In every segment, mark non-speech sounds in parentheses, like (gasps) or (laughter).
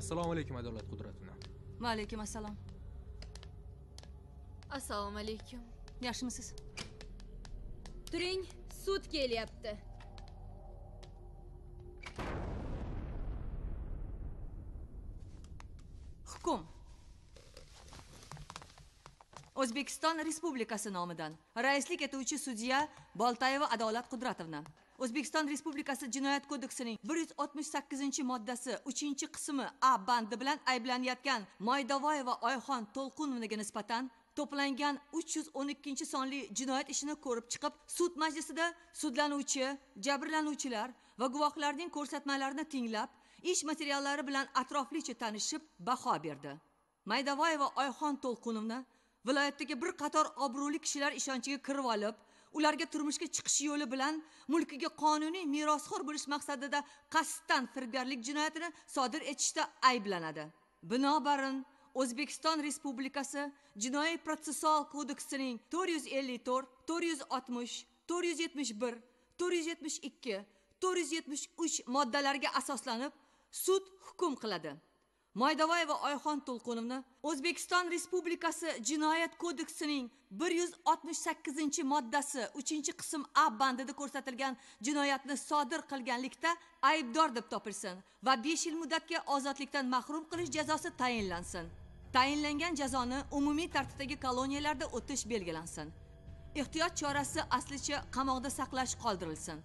assalomu alaykum adolat qudratovna va alaykum assalom assalomu alaykum. Yaxshimisiz? Turing sud kelyapti. Hukm o'zbekiston respublikasi nomidan raislik etuvchi sudya boltayeva adolat qudratovna o'zbekiston respublikasi jinoyat kodeksining 168 moddasi 3 qismi a bandi bilan ayblanayotgan moydovoyeva oyxon to'lqunovnaga nisbatan to'plangan 312 sonli jinoyat ishini ko'rib chiqib sud majlisida sudlanuvchi jabrlanuvchilar va guvohlarning ko'rsatmalarini tinglab ish materiallari bilan atroflicha tanishib baho berdi. Maydavoyeva oyxon to'lqunovna viloyatdagi bir qator obro'li kishilar ishonchiga kirib olib ularga turmushga chiqish yo'li bilan mulkiga qonuniy merosxo'r bo'lish maqsadida qasddan firibgarlik jinoyatini sodir etishda ayblanadi. Binobarin o'zbekiston respublikasi jinoiy protsessual kodeksining to'rt yuz ellik to'rt to'rt yuz oltmish to'rt yuz yetmish bir to'rt yuz yetmish ikki to'rt yuz yetmish uch moddalariga asoslanib sud hukm qiladi. Moydavoyeva oyxon to'lqunovni o'zbekiston respublikasi jinoyat kodeksining bir yuz oltmish sakkizinchi moddasi uchinchi qism a bandida ko'rsatilgan jinoyatni sodir qilganlikda aybdor deb topilsin va besh yil muddatga ozodlikdan mahrum qilish jazosi tayinlansin. Tayinlangan jazoni umumiy tartibdagi koloniyalarda o'tish belgilansin. Ehtiyot chorasi aslicha qamoqda saqlash qoldirilsin.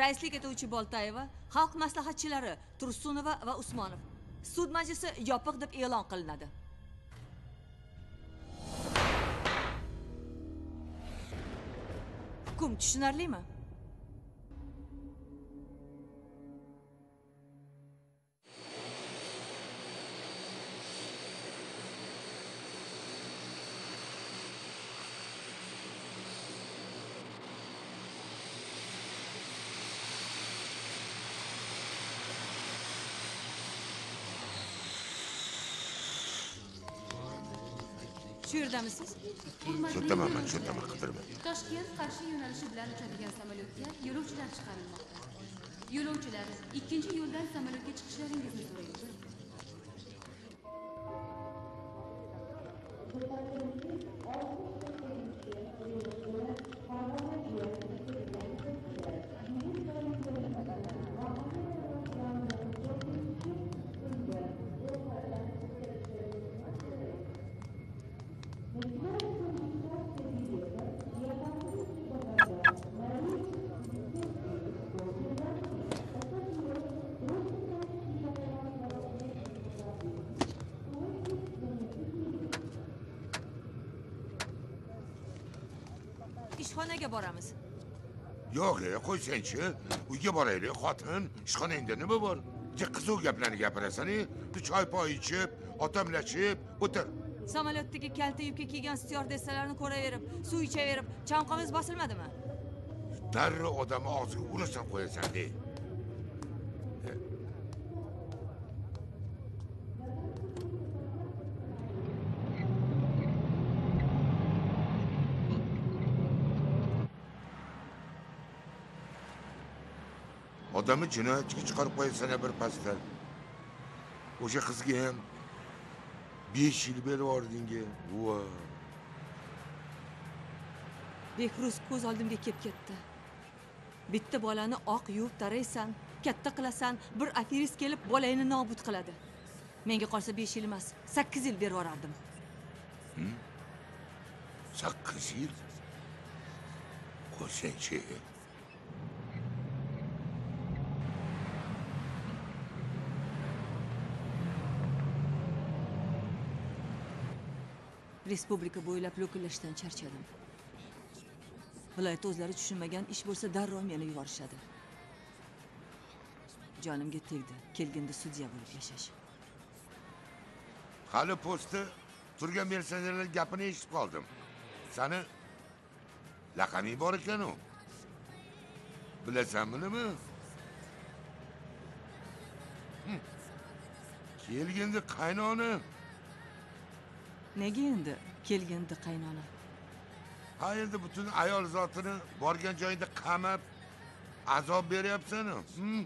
Raislik etuvchi boltayeva xalq maslahatchilari tursunova va usmonov. Sud majlisi yopiq deb e'lon qilinadi. Hukm tushunarlimi? Shu yerdamisiz shu yo'taman shu yo'taman qidirma toshkent qarshi yo'nalishi bilan uchadigan samolyotga yo'lovchilar chiqarilmoqda. Yo'lovchilar ikkinchi yo'ldan samolyotga chiqishlaringizni so'raymiz ishxonaga boramiz? Yo'q e qo'ysangchi uyga boraylik xotin ishxonangda nima bor? Qiziq gaplarni gapirasan e? Choy poy ichib otamlashib o'tir. Samolyotdagi kalta yubka kiygan styuardessalarni ko'raverib suv ichaverib chanqog'ingiz bosilmadimi? Darrov odamni og'ziga urasan qo'yasan de odamni jinoyatchiga chiqarib qo'yasan bir pasda o'sha qizga ham besh yil berib yubording voa bekruz ko'z oldimga kelib ketdi. Bitta bolani oq yuvib taraysan katta qilasan bir aferist kelib bolangni nobud qiladi. Menga qolsa besh yil emas sakkiz yil berib yuborardim. Sakkiz yil? Qo'ysangchi respublika bo'ylab lo'killashdan charchadim. Viloyatda o'zlari tushunmagan ish bo'lsa darrov meni yuborishadi. Jonimga tegdi kelgindi sudya bo'lib yashash. Hali postda turgan militsionerlar gapini eshitib qoldim. Sani laqabing bor ekanu bilasanmi nima kelgindi qaynona. Nega endi? Kelgindi qaynona. Ha endi butun ayol zotini borgan joyida qamab azob beryapsanu? Hm?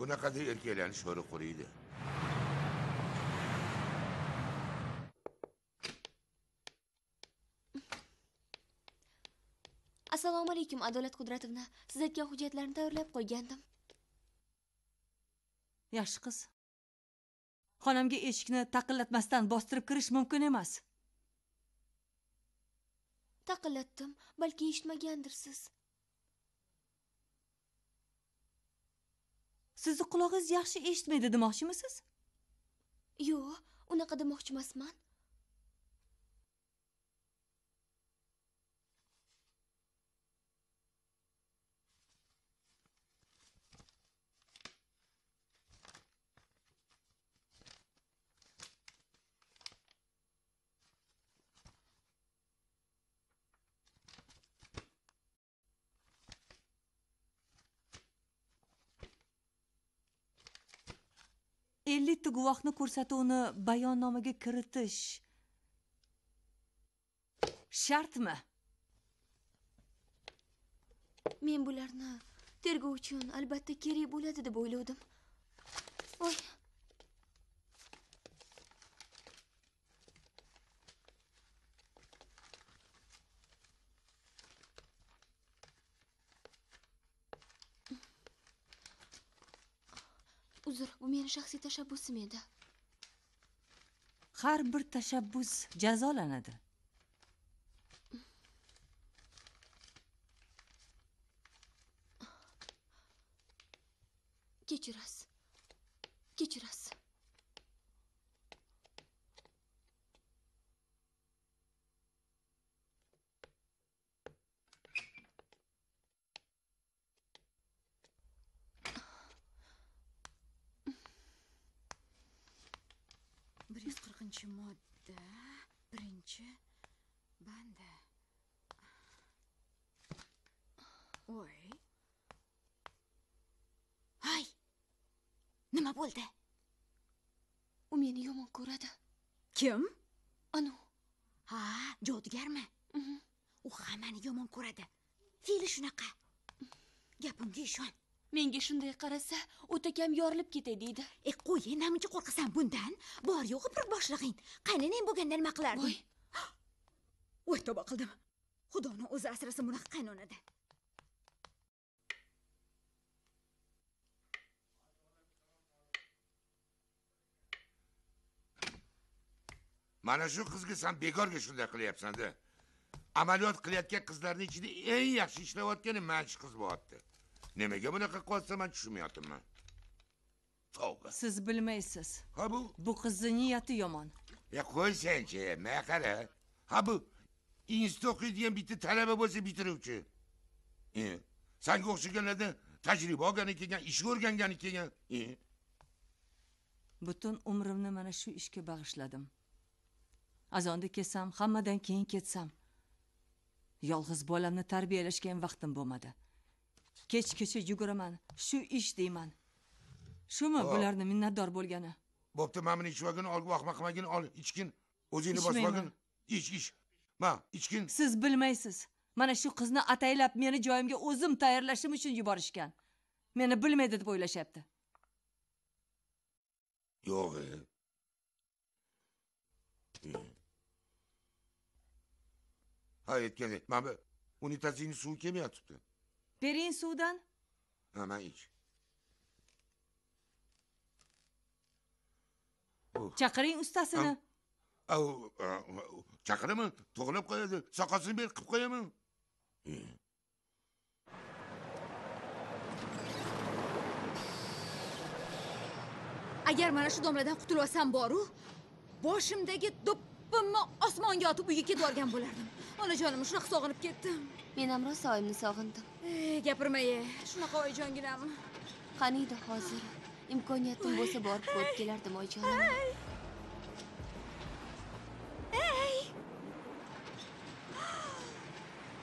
bunaqada erkaklarni sho'ri quriydi. Assalomu alaykum adolat qudratovna. Siz aytgan hujjatlarni tayyorlab qo'ygandim. Yaxshi qiz xonamga eshikni taqillatmasdan bostirib kirish mumkin emas. Taqillatdim balki eshitmagandirsiz. Sizni qulog'ingiz yaxshi eshitmaydi demoqchimisiz? Yo'q unaqa demoqchi emasman ellikta guvohni ko'rsatuvni bayonnomaga kiritish shartmi? Men bularni tergov uchun albatta kerak bo'ladi deb o'ylovdim. Oy, uzr bu meni shaxsiy tashabbusim edi. Har bir tashabbus jazolanadi kechirasiz kechirasiz bir yuz qirqinchi modda birinchi banda voy hay nima bo'ldi u meni yomon ko'radi kim anu ha jodugarmi u hammani yomon ko'radi fe'li shunaqa gapimga ishon menga shunday qarasa o'takam yorilib ketay deydi. E qo'y namuncha qo'rqasan bundan. Bor yo'g'i bir boshlig'ing qaynanang bo'lganda nima qilarding voy voy (gasps) tavba qildim. Xudoni o'zi asrasin bunaqa qaynonadan mana shu qizga san bekorga shunday qilyapsanda. Amaliyot qilayotgan qizlarni ichida eng yaxshi ishlayotgani mana shu qiz bo'lyapti nimaga bunaqa qilyapsa man tushunmayapman tavba siz bilmaysiz. Ha bu? Bu qizni niyati yomon. Ya qo'y senchi man qara. Ha bu institut o'qiydigan bitta talaba bo'lsa bitiruvchi. E, sanga o'xshaganlardan tajriba olgani kelgan ish o'rgangani kelgan. E, butun umrimni mana shu ishga bag'ishladim. Azonda ketsam hammadan keyin ketsam. Yolg'iz bolamni tarbiyalashga ham vaqtim bo'lmadi kechgacha yuguraman. Shu ish deyman. Shumi bularni minnatdor bo'lgani. Bo'pti mana buni ichib olgin ol vaqt maqmagin ol ichgin. O'zingni olgin ich ich ma ichgin. Siz bilmaysiz. Mana shu qizni ataylab meni joyimga o'zim tayyorlashim uchun yuborishgan. Meni bilmaydi deb o'ylashyapti. Yo'q. E. ha aytgandek mana bu unitazingni suvi kelmayotibdi bering suvdan ha man ich Uh, chaqiring ustasini Am- au, au, chaqiraman to'g'lab qo'yadi soqolsini ber qilib qo'yaman E. agar mana shu domladan qutulib olsam boru boshimdagi do'ppimni osmonga otib uyga ketib yuborgan bo'lardim onajonim shunaqa sog'inib ketdim. Men ham rosa oyimni sog'indim. Eh, gapirmay shunaqa oyijonginam qaniydi hozir? Imkoniyatim bo'lsa borib ko'rib kelardim oyijonim.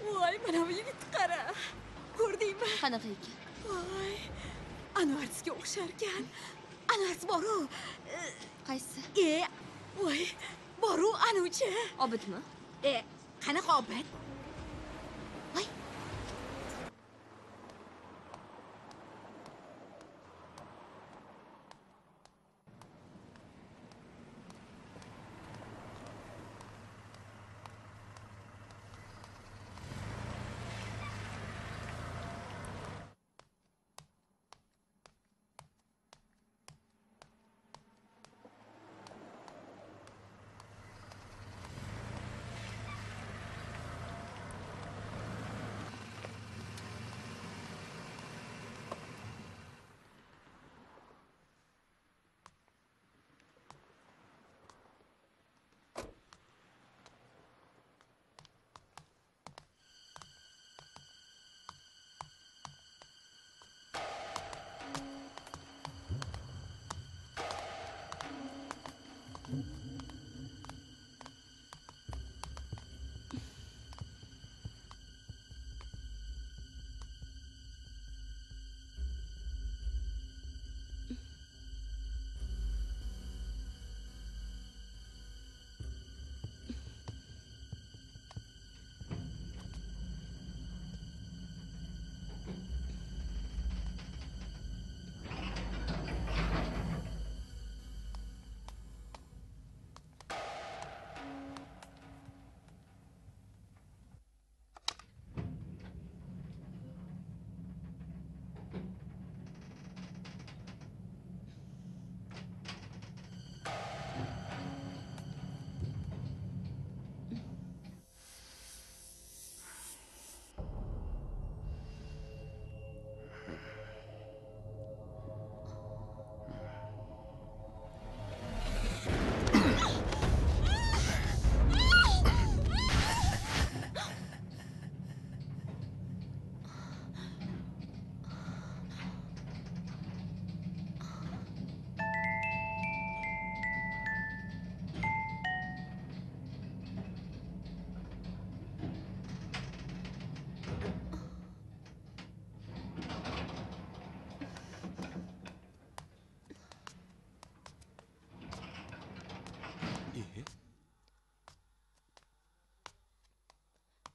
Voy mana bu yigitni qara. Ko'rdingmi? Qanaqa ekan voy anvarsga o'xsharkan. Anvars boru. Qaysi? E voy boru anuvchi obidmi e qanaqa obid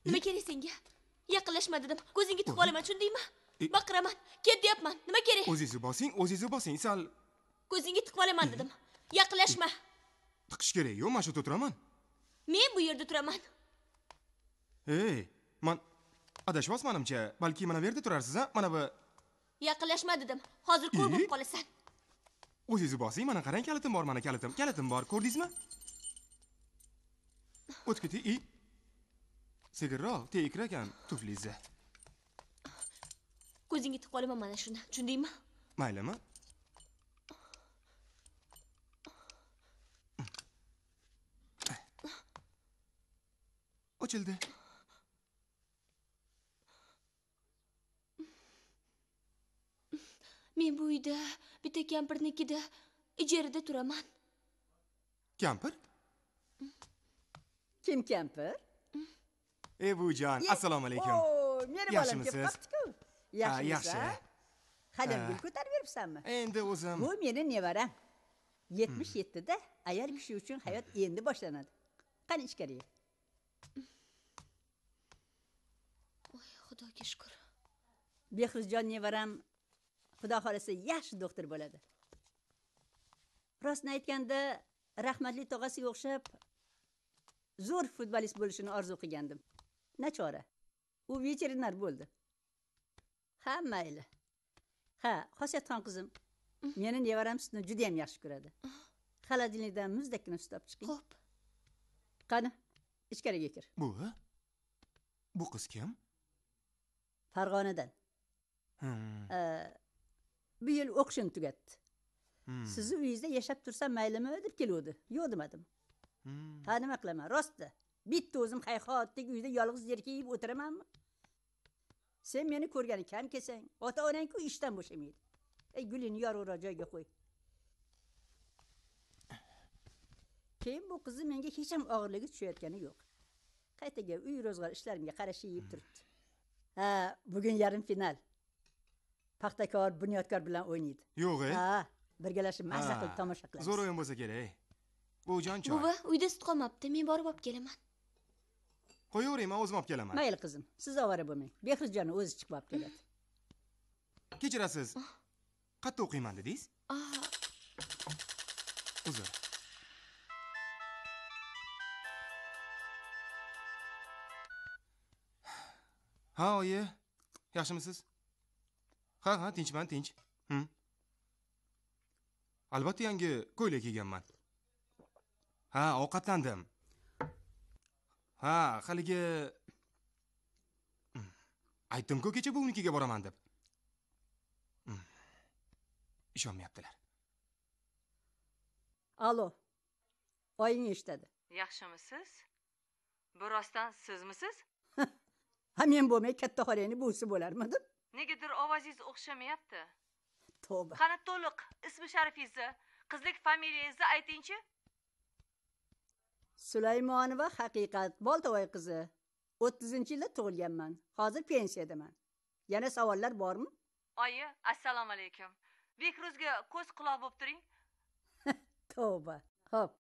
nima kerak senga? Yaqinlashma dedim. Ko'zingga tiqib olaman tushundingmi baqiraman ket deyapman nima kerak? O'zingizni bosing o'zingizni bosing. Sal ko'zingga tiqib olaman dedim. Yaqinlashma. Tiqish kerak yo'q mana shu yerda o'tiraman men bu yerda turaman. Ey man adashyapsiz manimcha balki mana bu yerda turarsiz a mana bu yaqinlashma dedim. Hozir ko'r bo'lib qolasan. O'zingizni bosing mana qarang kalitim bor mana kalitim. Kalitim bor ko'rdingizmi? O'tib keting i sekinroq tegikra ekan tuflingizni ko'zingga tiqib olaman mana shuni? Tushundingmi? Maylimi? Ochildi. Men bu uyda bitta kampirnikida ijarada turaman. Kampir? Kim kampir? Ey buvijon assalomu alaykum meni bolam kelib Yaxshimisiz? qopti-ku. Ha, yaxshi Hali Ha. gul ko'tarib yuribsanmi? endi o'zim Bu meni nevaram. 77 da ayol kishi uchun hayot endi boshlanadi. Qani ichkariga. voy xudoga shukur Behruzjon nevaram xudo xolasa yaxshi doktor bo'ladi. Rostni aytganda rahmatli tog'asiga o'xshab zo'r futbolist bo'lishini orzu qilgandim. Nachora. U veterinar bo'ldi. Ha, mayli. Ha, xosiyatxon qizim. Meni nevaram sutni juda ham yaxshi ko'radi. Xolodilnikdan muzdakkina sut olib chiqing. xo'p Qani, ichkariga kir. buvi bu qiz kim Farg'onadan. Hmm, Bu yil o'qishini tugatdi. hmm, Sizni uyingizda yashab tursam maylimi deb keluvdi. Yo'q demadim. hmm. Ha nima qilaman? Rostda. Bitta o'zim hayhotdek uyda yolg'iz yerkayib o'tiramanmi? Sen meni ko'rgani kam kelsang, ota-onang-ku ishdan bo'shamaydi. Ey gulini yorug'roq joyga qo'y. Keyin bu qizni menga hech ham og'irligi tushayotgani yo'q. Qaytaga uy ro'zg'or ishlarimga qarashib yeb turibdi. Ha, bugun yarim final. Paxtakor bunyodkor bilan o'ynaydi. yo'q ey Ha, birgalashib mazza qilib Ha, tomosha qilamiz. zo'r o'yin bo'lsa kerak buvijon choy buvi uyda sut qolmabdi men borib olib kelaman qo'yavering man o'zim olib kelaman. Mayli qizim, siz ovora bo'lmang. Behruzjonni o'zi chiqib olib keladi. kechirasiz. Qayerda o'qiyman dedingiz? Ah, uzr. Ha oyi. Yaxshimisiz? Ha ha tinchman tinch. Hm. albatta yangi ko'ylak kiyganman. Ha ovqatlandim ha haligi aytdim-ku kecha buvnikiga boraman deb ishonmayaptilar Alo. Oying eshitadi. yaxshimisiz bu rostdan sizmisiz (laughs) Ha men bo'lmay katta xolangni buvisi bo'larmidim? negadir ovozingiz o'xshamayapti Tavba. qani to'liq ismi sharifingizni qizlik familiyangizni aytingchi Sulaymonova haqiqat Boltovoy qizi. 30-yilda tug'ilganman. Hozir pensiyadaman. Yana savollar bormi? oyi assalomu alaykum bekruzga ko'z quloq bo'lib turing (laughs) Tavba. Xo'p.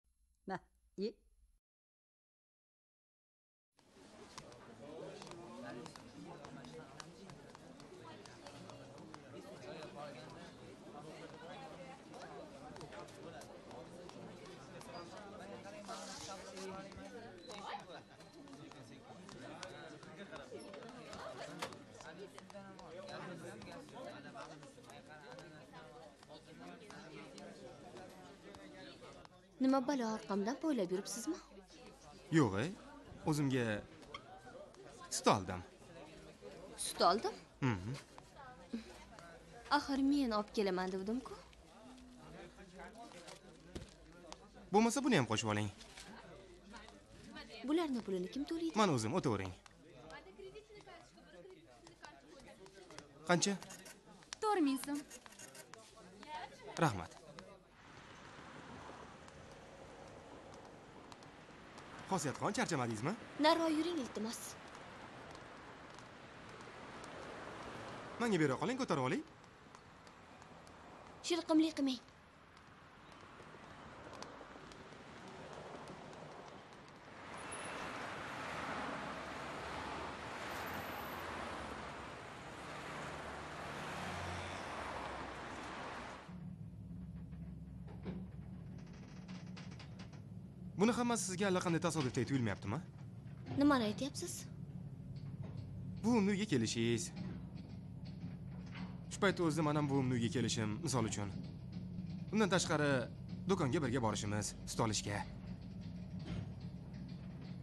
Nima balo orqamdan poylab yuribsizmi? Yo'q o'zimga sut oldim. Sut oldim? Axir men olib kelaman devdim-ku. Bo'lmasa buni ham qo'shib oling. Bularni pulini kim to'laydi? Man o'zim o'tavering. Qancha? To'rt ming so'm. Rahmat xosiyatxon charchamadingizmi nariroq yuring iltimos. Manga bera qoling ko'tarib oling. Shilqimli qilmang Buni hammasi sizga allaqanday tasodifdek tuyulmayaptimi? Nimani aytyapsiz? Buvimni uyga kelishingiz. Shu paytda o'zida mana buvimni uyga kelishim, misol uchun. Undan tashqari do'konga birga borishimiz, sut olishga.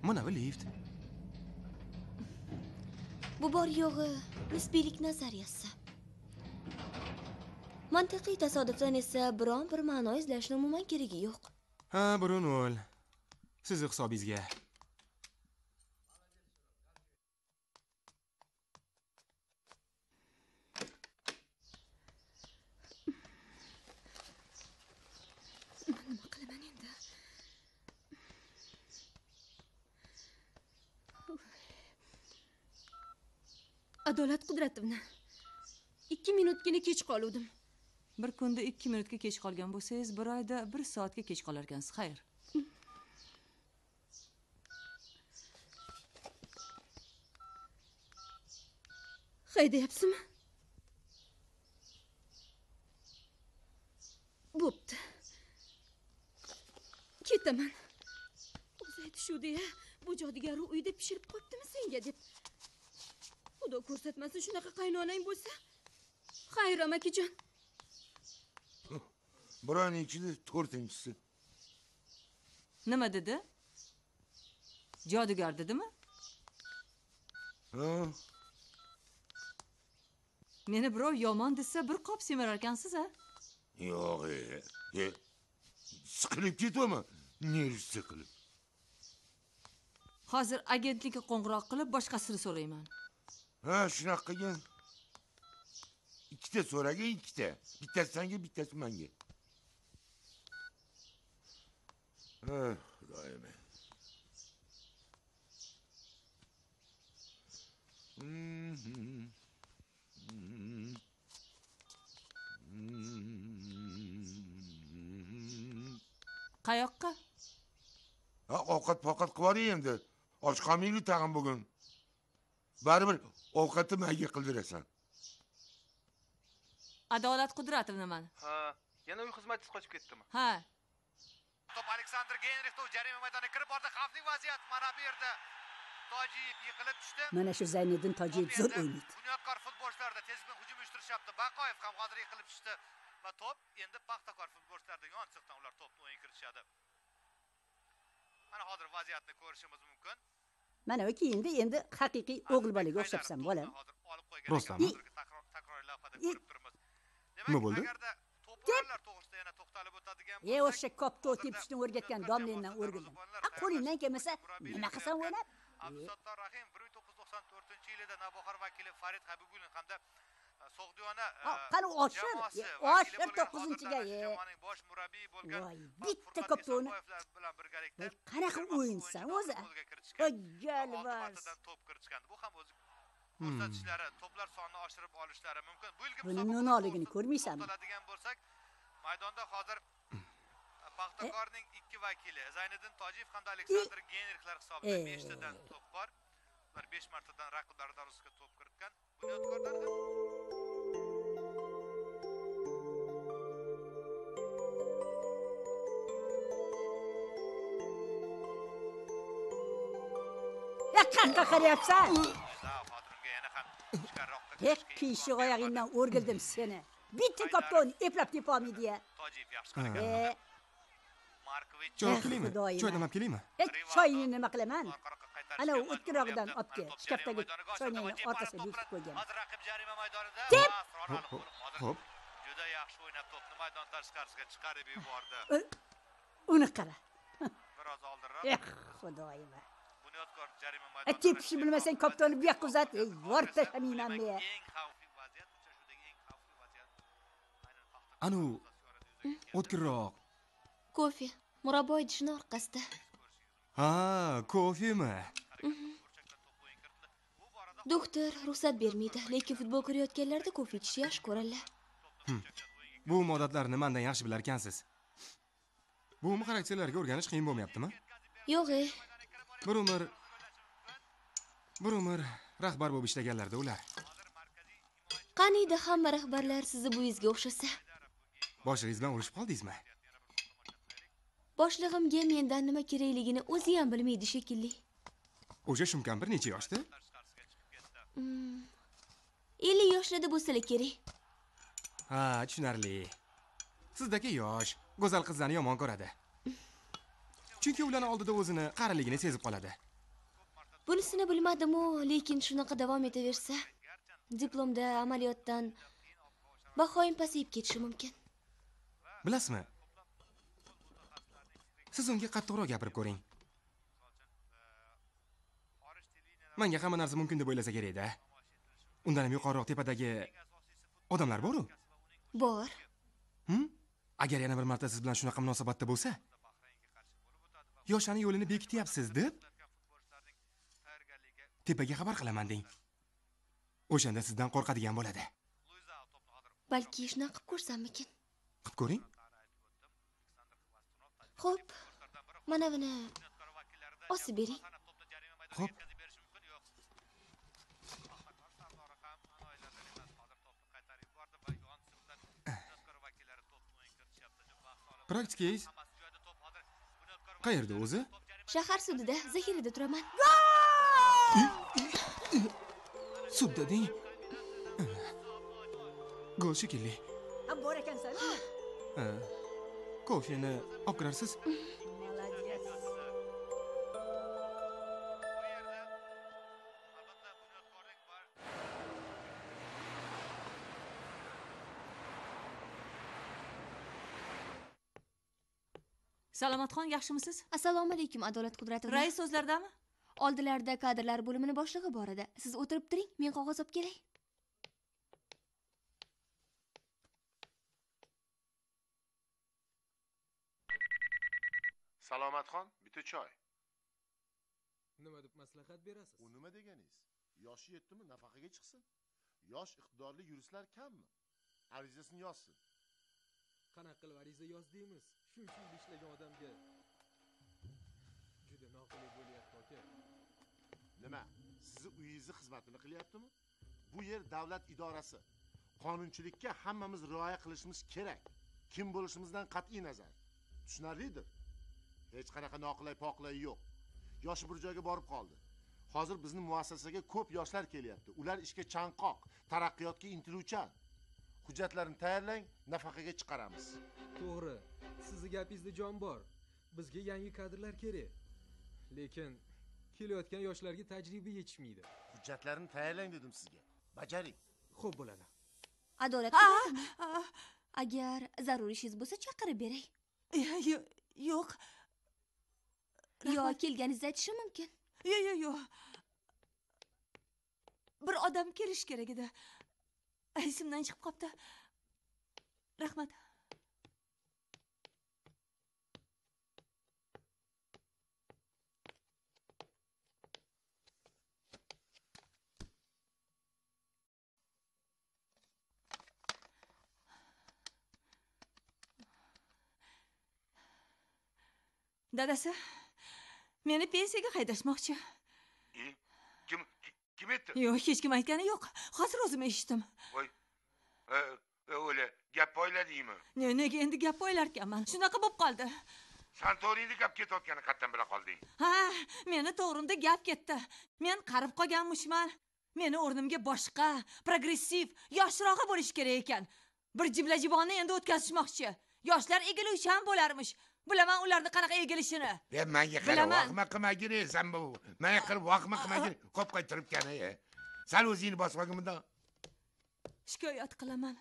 Mana bu lift. Bu bor yo'g'i nisbiylik nazariyasi. Mantiqiy tasodifdan esa biron bir ma'no izlashni umuman keragi yo'q. Ha, burun o'l. Sizni hisobingizga. adolat qudratovna ikki minutgina kech qoluvdim. Bir kunda ikki minutga kech qolgan bo'lsangiz bir oyda bir soatga kech qolarkansiz. Xayr haydayapsizmi bo'pti. Ketaman. O'zi aytishuvdi ya bu jodugarni uyda pishirib qo'yibdimi senga deb. Xudo ko'rsatmasin shunaqa qaynonang bo'lsa. Xayr amakijon (laughs) birovning ichida to'rtinchisi. Nima dedi? Jodugar dedimi? Ha meni birov yomon desa bir qop semirarkansiz a? Yo'q e, e siqilib ketyapman nerv siqilib? Hozir agentlikka qo'ng'iroq qilib boshqasini so'rayman. Ha shunaqa qilgin ikkita so'ragin ikkita. Bittasi senga bittasi menga. Xudoyim qayoqqa? Ha ovqat poqat qilib yuboring endi. Och qolmaylik tag'in bugun. Baribir ovqatni menga qildirasan. Adolat qudratovnaman ha yana uy xizmatchisi qochib ketdimi? Ha. Top aleksandr genrixov jarima maydoniga kirib bordi xavfli vaziyat mana bu yerda. Tojiyev yiqilib tushdi. Mana shu zayniddin tojiyev zo'r o'ynaydi bunyodkor futbolchilarda tezkun hujum uyushtirishyapti. Baqoyev ham hozir yiqilib tushdi va to'p. Endi paxtakor futbolchilarida yon sirtdan ular to'pni o'yinga kiritishadi. Mana hozir vaziyatni ko'rishimiz mumkin. Mana u kiyindi endi haqiqiy o'g'il bolaga o'xshabsan bolam. takror takroriy lavhada ko'rib turibmiz. Nima bo'ldi? agarda to'p o'yinlar to'g'risida yana to'xtalib o'tadigan e o'sha hozirda tepishni o'rgatgan domlangdan a qo'lingdan kelmasa nima qilayotgan o'ynab abdusattor rahim bir ming to'qqiz yuz to'qson to'rtinchi yilida navbahor vakili farid habibulin hamda so'g'diyona e, qani oshir, oshir to'qqizinchiga, jamoaning bosh murabbiyi bo'lgan Voy, bitta koptoni- bilan birgalikda qanaqa o'yinsan o'zi? martadan to'p kiritishgan bu ham o'zi ko'rsatishlari to'plar sonini oshirib olishlari mumkin. Bu yilgi Buni to'g'risida ko'rmaysanmi? to'xtaladigan bo'lsak maydonda hozir (coughs) paxtakorning ikki vakili zayniddin tojiyev hamda aleksandr genrixlar hisobida E. beshtadan to'p bor. Ular besh martadan raqiblari darvozasiga to'p kiritgan. Bunyodkorlar ham ichkariroqqa hech kirishga qiyshiq oyog'ingdan o'rgildim seni bitta koptoni eplab tepolmaydi ya e Choy Eh, qilaymi? Choy damlab kelaymi? choyni nima qilaman Ana u bo'lyapti. olib kel. Shkafdagi choynakni orqasiga bekitib qo'ygan. Hozir raqib jarima maydonida Tep! hop. juda yaxshi o'ynab to'pni maydon tashqarisiga chiqarib yubordi. uni qara Biroz oldinroq eh xudoyim E, maydonida tepishni bilmasang koptoni bu yoqqa uzat ey yorib tashlamayman men Anu o'tkirroq. Kofe. Murabbo idishini orqasida. Ha, kofemi? Doktor ruxsat bermaydi, lekin futbol ko'rayotganlarda kofe ichishni yaxshi ko'radilar. Bu odatlarni mendan yaxshi bilar ekansiz. Bu xarakterlarga o'rganish qiyin bo'lmayaptimi? Yo'q-e, Bir umr bir umr rahbar bo'lib ishlaganlarda ular. qaniydi hamma rahbarlar sizni buyingizga o'xshasa. Boshingiz bilan urushib qoldingizmi? boshlig'imga mendan nima kerakligini o'zi ham bilmaydi shekilli o'sha shumkan bir necha yoshda ellik yoshlarda bo'lsalar kerak ha tushunarli sizdagi yosh go'zal qizlarni yomon ko'radi chunki ularni oldida o'zini qariligini sezib qoladi. Bunisini bilmadimu lekin shunaqa davom etaversa diplomda amaliyotdan bahoyim pasayib ketishi mumkin. Bilasizmi? Siz unga qattiqroq gapirib ko'ring. Manga hamma narsa mumkin deb o'ylasa kerakda undan ham yuqoriroq tepadagi odamlar boru. Bor. Hm? agar yana bir marta siz bilan shunaqa munosabatda bo'lsa yoshlarni yo'lini bekityapsiz deb tepaga xabar qilaman deng. O'shanda sizdan qo'rqadigan bo'ladi. Balki shunaqa qilib ko'rsammikin qilib ko'ring. Xo'p mana buni osib bering. Xo'p. praktikangiz qayerda o'zi? Shahar sudida zaxirada turaman. Sudda deng. Gol shekilli. Ha bor ekansan. Ha. kofeni olib kirarsiz salomatxon yaxshimisiz? Assalomu alaykum adolat qudratovna rais so'zlaridami? Oldilarida kadrlar bo'limini boshlig'i bor edi. Siz o'tirib turing men qog'oz olib kelay. Salomatxon bitta choy. Nima deb maslahat berasiz? U nima deganingiz? Yoshi yetdimi? Nafaqaga chiqsin. Yosh iqtidorli yuristlar kammi? Arizasini yozsin. Qanaqa qilib ariza yoz shuncha yil ishlagan odamga. Juda noqulay bo'lyapti aka nima sizni uyingizni xizmatini qilyaptimi? Bu yer davlat idorasi. Qonunchilikka hammamiz rioya qilishimiz kerak. Kim bo'lishimizdan qat'iy nazar. Tushunarlidir. Hech qanaqa noqulay poqulay yo'q. Yoshi bir joyga borib qoldi. Hozir bizni muassasaga ko'p yoshlar kelyapti. Ular ishga chanqoq taraqqiyotga intiluvchan. Hujjatlarini tayyorlang nafaqaga chiqaramiz. To'g'ri sizni gapingizda jon bor. Bizga yangi kadrlar kerak. Lekin kelayotgan yoshlarga tajriba yetishmaydi. Hujjatlarini tayyorlang dedim sizga. Bajaring. Xo'p bo'ladi adolat agar zarur ishingiz bo'lsa chaqirib beray. Yo- yo'q. Yo kelganingizda aytishim mumkin. Yo'q yo'q yo'q bir odam kelishi kerak edi. Esimdan chiqib qolibdi rahmat dadasi meni pensiyaga haydashmoqchi. E, kim ki- kim aytdi yo'q hech kim aytgani yo'q. Hozir o'zim eshitdim. Voy. E, e, o'la gap poyladingmi Ne- nega endi gap o'ylarkanman shunaqa bo'lib qoldi. San to'g'ringda gap ketayotganini qayerdan bila qolding? Ha meni to'g'rimda gap ketdi. Men qarib qolganmishman meni o'rnimga boshqa progressiv yoshrog'i bo'lishi kerak ekan. Bir jibla jibonni endi o'tkazishmoqchi. Yoshlar egiluvchan bo'larmish bilaman ularni qanaqa egilishini. E manga qara vahma qilmagin san bu. Manga qilib vahma qilmagin ko'p qaytiribkan e. Sal o'zingni bosib olgin bundoq shikoyat qilaman.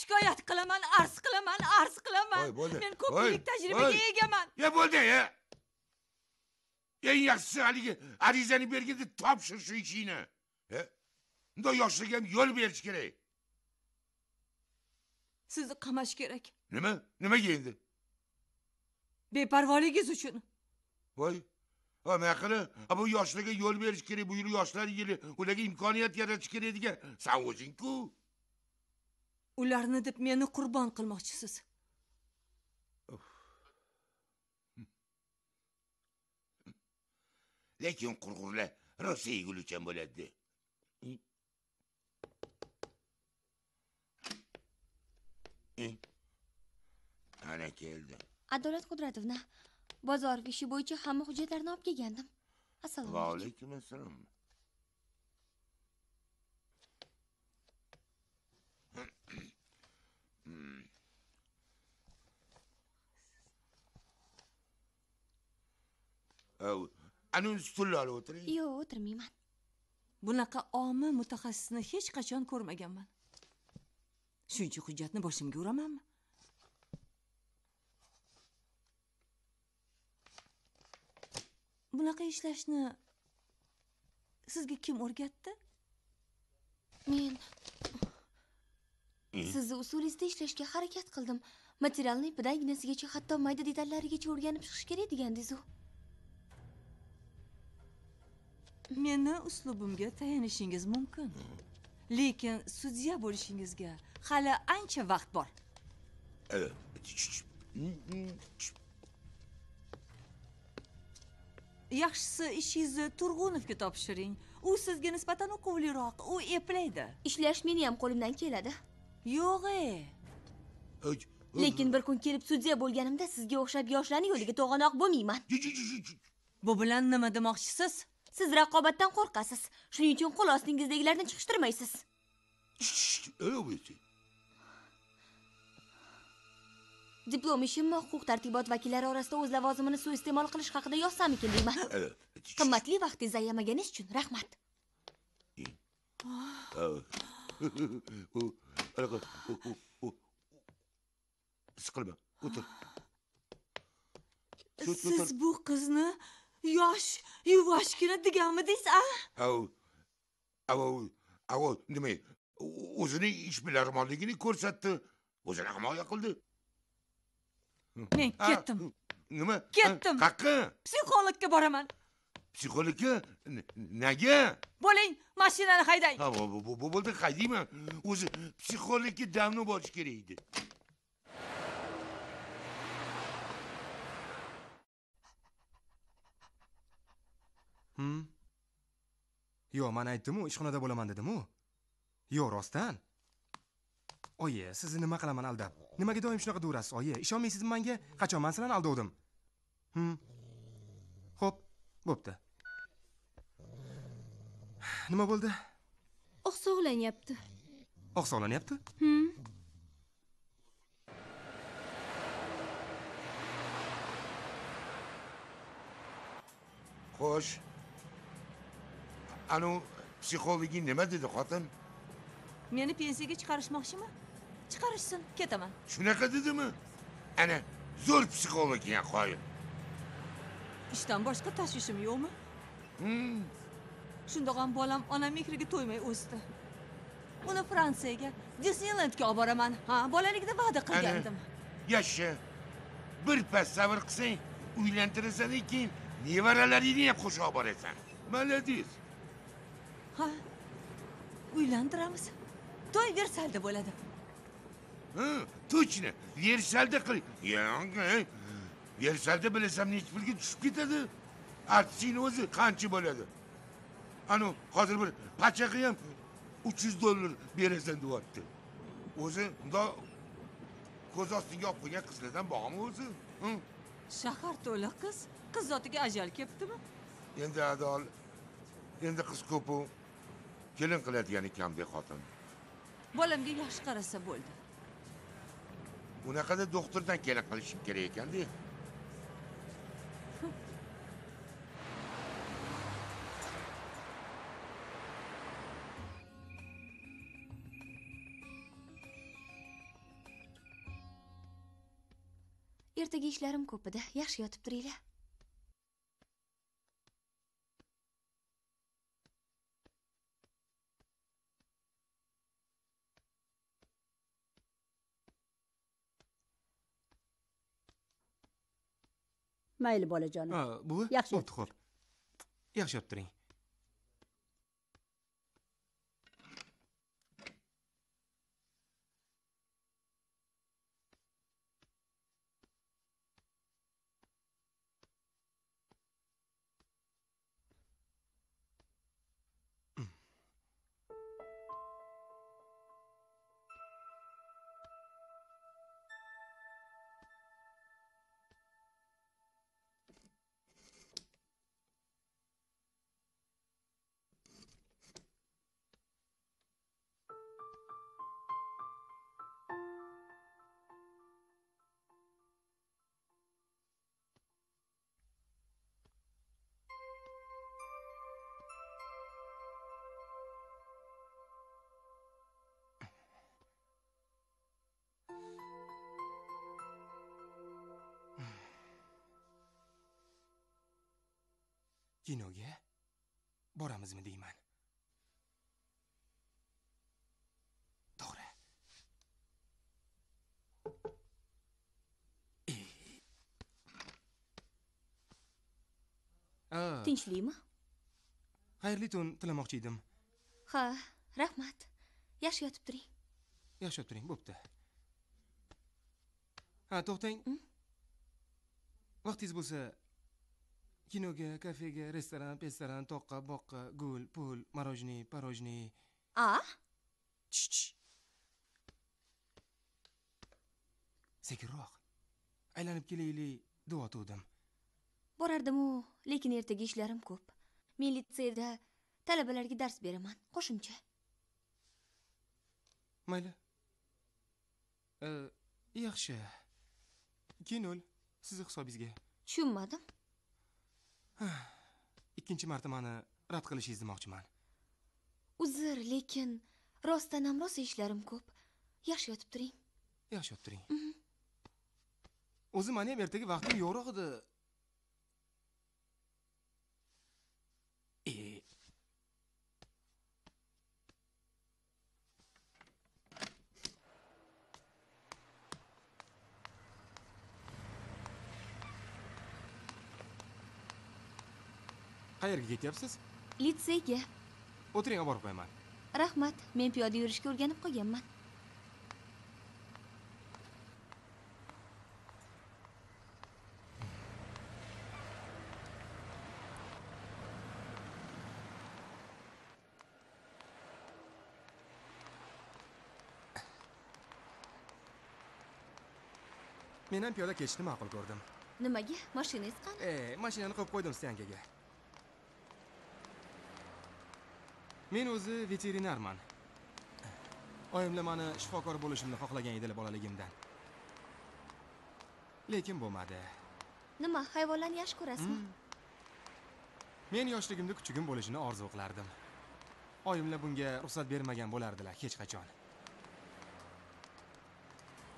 Shikoyat qilaman arz qilaman arz qilaman. Bo'ldi. men ko'p yillik tajribaga egaman. Ya bo'ldi ya eng yaxshisi haligi arizani berganda topshir shu ishingni. E bundoq yoshlarga ham yo'l berish kerak. Sizni qamash kerak. Nima? Nimaga endi beparvoligingiz uchun. Voy. Ha man qilib bu yoshlarga yo'l berish kerak bu yil yoshlar yili. Ularga imkoniyat yaratish kerak degan. San o'zing-ku. Ularni deb meni qurbon qilmoqchisiz. Lekin qurg'urlar rosa egiluvchan bo'ladi. Ana keldi adolat qudratovna bozorov ishi bo'yicha hamma hujjatlarni olib kelgandim. Assalomu va alaykum. Alaykum assalom (clears throat) ana stulni olib o'tiring. Yo'q o'tirmayman. Bunaqa omi mutaxassisni hech qachon ko'rmaganman. Shuncha hujjatni boshimga uramanmi bunaqa ishlashni sizga kim o'rgatdi? Men. Sizni usulingizda ishlashga harakat qildim. Materialni ipidan ignasigacha hatto mayda detallarigacha o'rganib chiqish kerak degandingiz-u meni uslubimga tayanishingiz mumkin. Lekin sudya bo'lishingizga hali ancha vaqt bor yaxshisi ishingizni turg'unovga topshiring u sizga nisbatan uquvliroq u eplaydi ishlash meni ham qo'limdan keladi yo'q e lekin bir kun kelib sudya bo'lganimda sizga o'xshab yoshlarni yo'liga to'g'anoq bo'lmayman bu bilan nima demoqchisiz siz raqobatdan qo'rqasiz shuning uchun qo'l ostingizdagilarni chiqishtirmaysiz diplom ishimni huquq tartibot vakillari orasida o'z lavozimini suiiste'mol qilish haqida yozsamikin deyman (laughs) qimmatli vaqtingizni ayamaganiz uchun rahmat Sıkılma. (laughs) Otur. siz bu qizni yosh yuvoshgina deganmidingiz a Au. Au. Au. Nima? O'zini ishbilarmonligini ko'rsatdi. O'zini himoya qildi. Men ketdim Nima? Ketdim. Qaqqa? psixologga boraman Psixologga? Nega? bo'ling mashinani haydang Ha, bu, bu, bu bo'ldi haydayman. O'zi psixologga damni borish kerak edi. Hmm. Yo'q, men aytdim-u, ishxonada bo'laman dedim-u. Yo'q, rostdan. Oyi, sizni nima qilaman aldab? Nimaga doim shunaqa durasiz, oyi? Ishonmaysizmi menga? Qachon men sizlarni aldovdim? Hmm. Xo'p, bo'pti. Nima bo'ldi? oqsoqlanyapti Oqsoqlanyapti? Hmm. Xo'sh. Anu psixologi nima dedi xotin? meni pensiyaga chiqarishmoqchimi chiqarishsin ketaman Shunaqa dedimi? Ana zo'r psixolog ekan qoyil. ishdan boshqa tashvishim yo'qmi Hmm. shundoq ham bolam ona mehriga to'ymay o'sdi uni fransiyaga disneylendga olib boraman ha bolaligida va'da qilgandim Yasha. Bir pas sabr qilsang, uylantirasan keyin nevaralaringni ham qo'shib olib borasan. Молодец. ha uylantiramiz to'y versalda bo'ladi точно. Versalda qil. Yo'q. Versalda bilasam nechi pulga tushib ketadi. Artistning o'zi qancha bo'ladi? Anu hozir bir pachaqi ham 300 dollar berasan deyapti. O'zi bundoq ko'z ostiga olib qo'ygan qizlardan bormi o'zi? Shahar to'la qiz qiz zotiga ajal kelibdimi Endi adol endi qiz ko'pu kelin qiladigan ekan xotin. bolamga yaxshi qarasa bo'ldi Unaqada doktordan kela qilishim kerak ekanda. ertaga ishlarim ko'p edi yaxshi yotib turinglar mayli bolajonim Ha, buvi? Yaxshi Bo'pti, xo'p. Yaxshi yotib turing. Kinoga? Boramizmi deyman. To'g'ri. Ah, tinchlikmi? Xayrli tun tilamoqchi edim. Ha rahmat. Yaxshi yotib turing. Yaxshi turing bo'pti. Ha to'xtang. Mm? vaqtingiz bo'lsa kinoga kafega restoran restoran toqqa boqqa gul pul morojniy порожniy a? Sekinroq aylanib kelaylik deb borardimu lekin ertaga ishlarim ko'p. Men litseyda talabalarga dars beraman qo'shimcha. Mayli. Yaxshi. Ikki nol sizni hisobingizga. Tushunmadim ikkinchi marta mani rad qilishingizni demoqchiman uzr lekin rostdan ham rosa ishlarim ko'p. Yaxshi yotib turing. Yaxshi yotib turing. O'zi mani ham ertaga vaqtim yo'qroq edi e qayerga ketyapsiz? Litseyga o'tiring olib borib qo'yaman. Rahmat men piyoda yurishga o'rganib qolganman. Men ham piyoda ketishni ma'qul ko'rdim. Nimaga? Mashinangiz qani? E mashinani qo'yib qo'ydim styankaga men o'zi veterinarman. Oyimla mani shifokor bo'lishimni xohlagan edilar bolaligimdan. Lekin bo'lmadi. Nima hayvonlarni yaxshi ko'rasizmi? Hmm. Men yoshligimda kuchugim bo'lishini orzu qilardim. Oyimlar bunga ruxsat bermagan bo'lardilar hech qachon.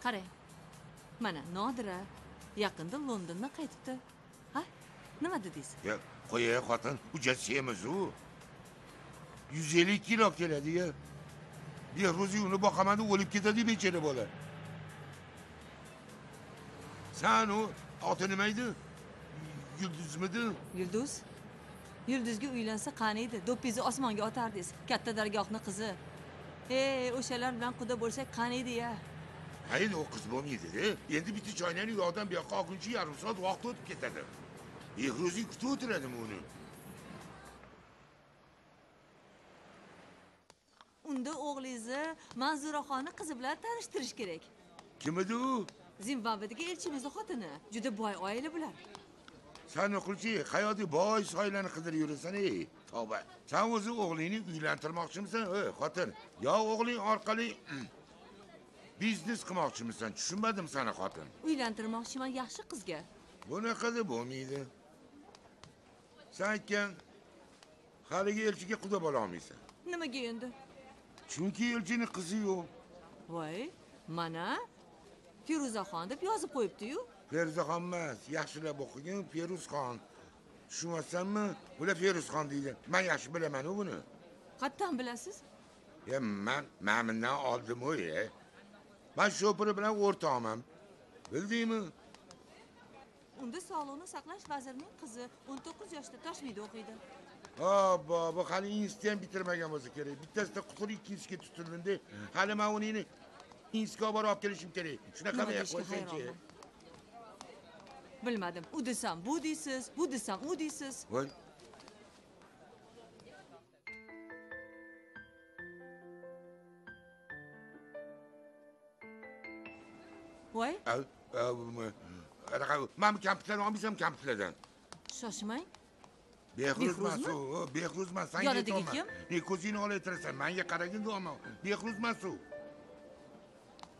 Qarang mana nodira yaqinda londondan qaytibdi. Ha? Nima dedingiz? Yo'q qo'ya xotin ujasi emizu 150 kilo keledi ya. Bir Ruzi onu bakamadı ölüp gidedi beçeri böyle. Sen o atı nimeydi? Yıldız mıydı? Yıldız? Yulduzga uylansa qaniydi do'pingizni osmonga otardingiz katta dargohni qizi e o'shalar bilan quda bo'lsak qaniydi ya haydi u qiz bo'lmaydida endi bitta choynani u yoqdan bu yoqqa oguncha yarim soat vaqt o'tib ketadi behruziy kutib o'tiradimi uni unda o'g'lingizni manzuraxonni qizi bilan tanishtirish kerak. Kim edi u? Zimbabvedagi elchimizni xotini. Juda boy oila bular. San o'qilchi hayoti boy soylarni qidirib yurasan ey tavba. San o'zi o'g'lingni uylantirmoqchimisan ey xotin. Yo o'g'ling orqali mm, biznes qilmoqchimisan. Tushunmadim sani xotin. Uylantirmoqchiman yaxshi qizga. Bunaqada bo'lmaydi. San aytgan haligi elchiga quda bo'la olmaysan. Nimaga endi chunki elchini qizi yo'q. Voy mana feruzaxon deb yozib qo'yibdiyu. Feruzaxon emas yaxshilab o'qigin feruzxon tushunmayapsanmi bular feruzxon deydi. Man yaxshi bilaman-u buni. Qayerdan bilasiz? Ya man man bundan oldim u ya. Man sho'piri bilan o'rtoqman. Bildingmi? unda sog'liqni saqlash vazirining qizi 19 yoshda toshkentda o'qiydi Obbo, bu hali institutni ham bitirmagan bo'lsa kerak. Bittasida qutur ikkinchisiga tutildimda, hali man uni institutga olib borib olib kelishim kerak. Shunaqa deyishga qo'ysangchi. bilmadim u desam bu deysiz bu desam u deysiz Voy, voy anaqa man kompyuterni olmaysam kompyuterdan. shoshmang Behruzmi? u, o, behruzmas. Sen Yonidagi kim? Ne ko'zingni olaytirasan. Menga qaragin deyapman. Behruzmas u.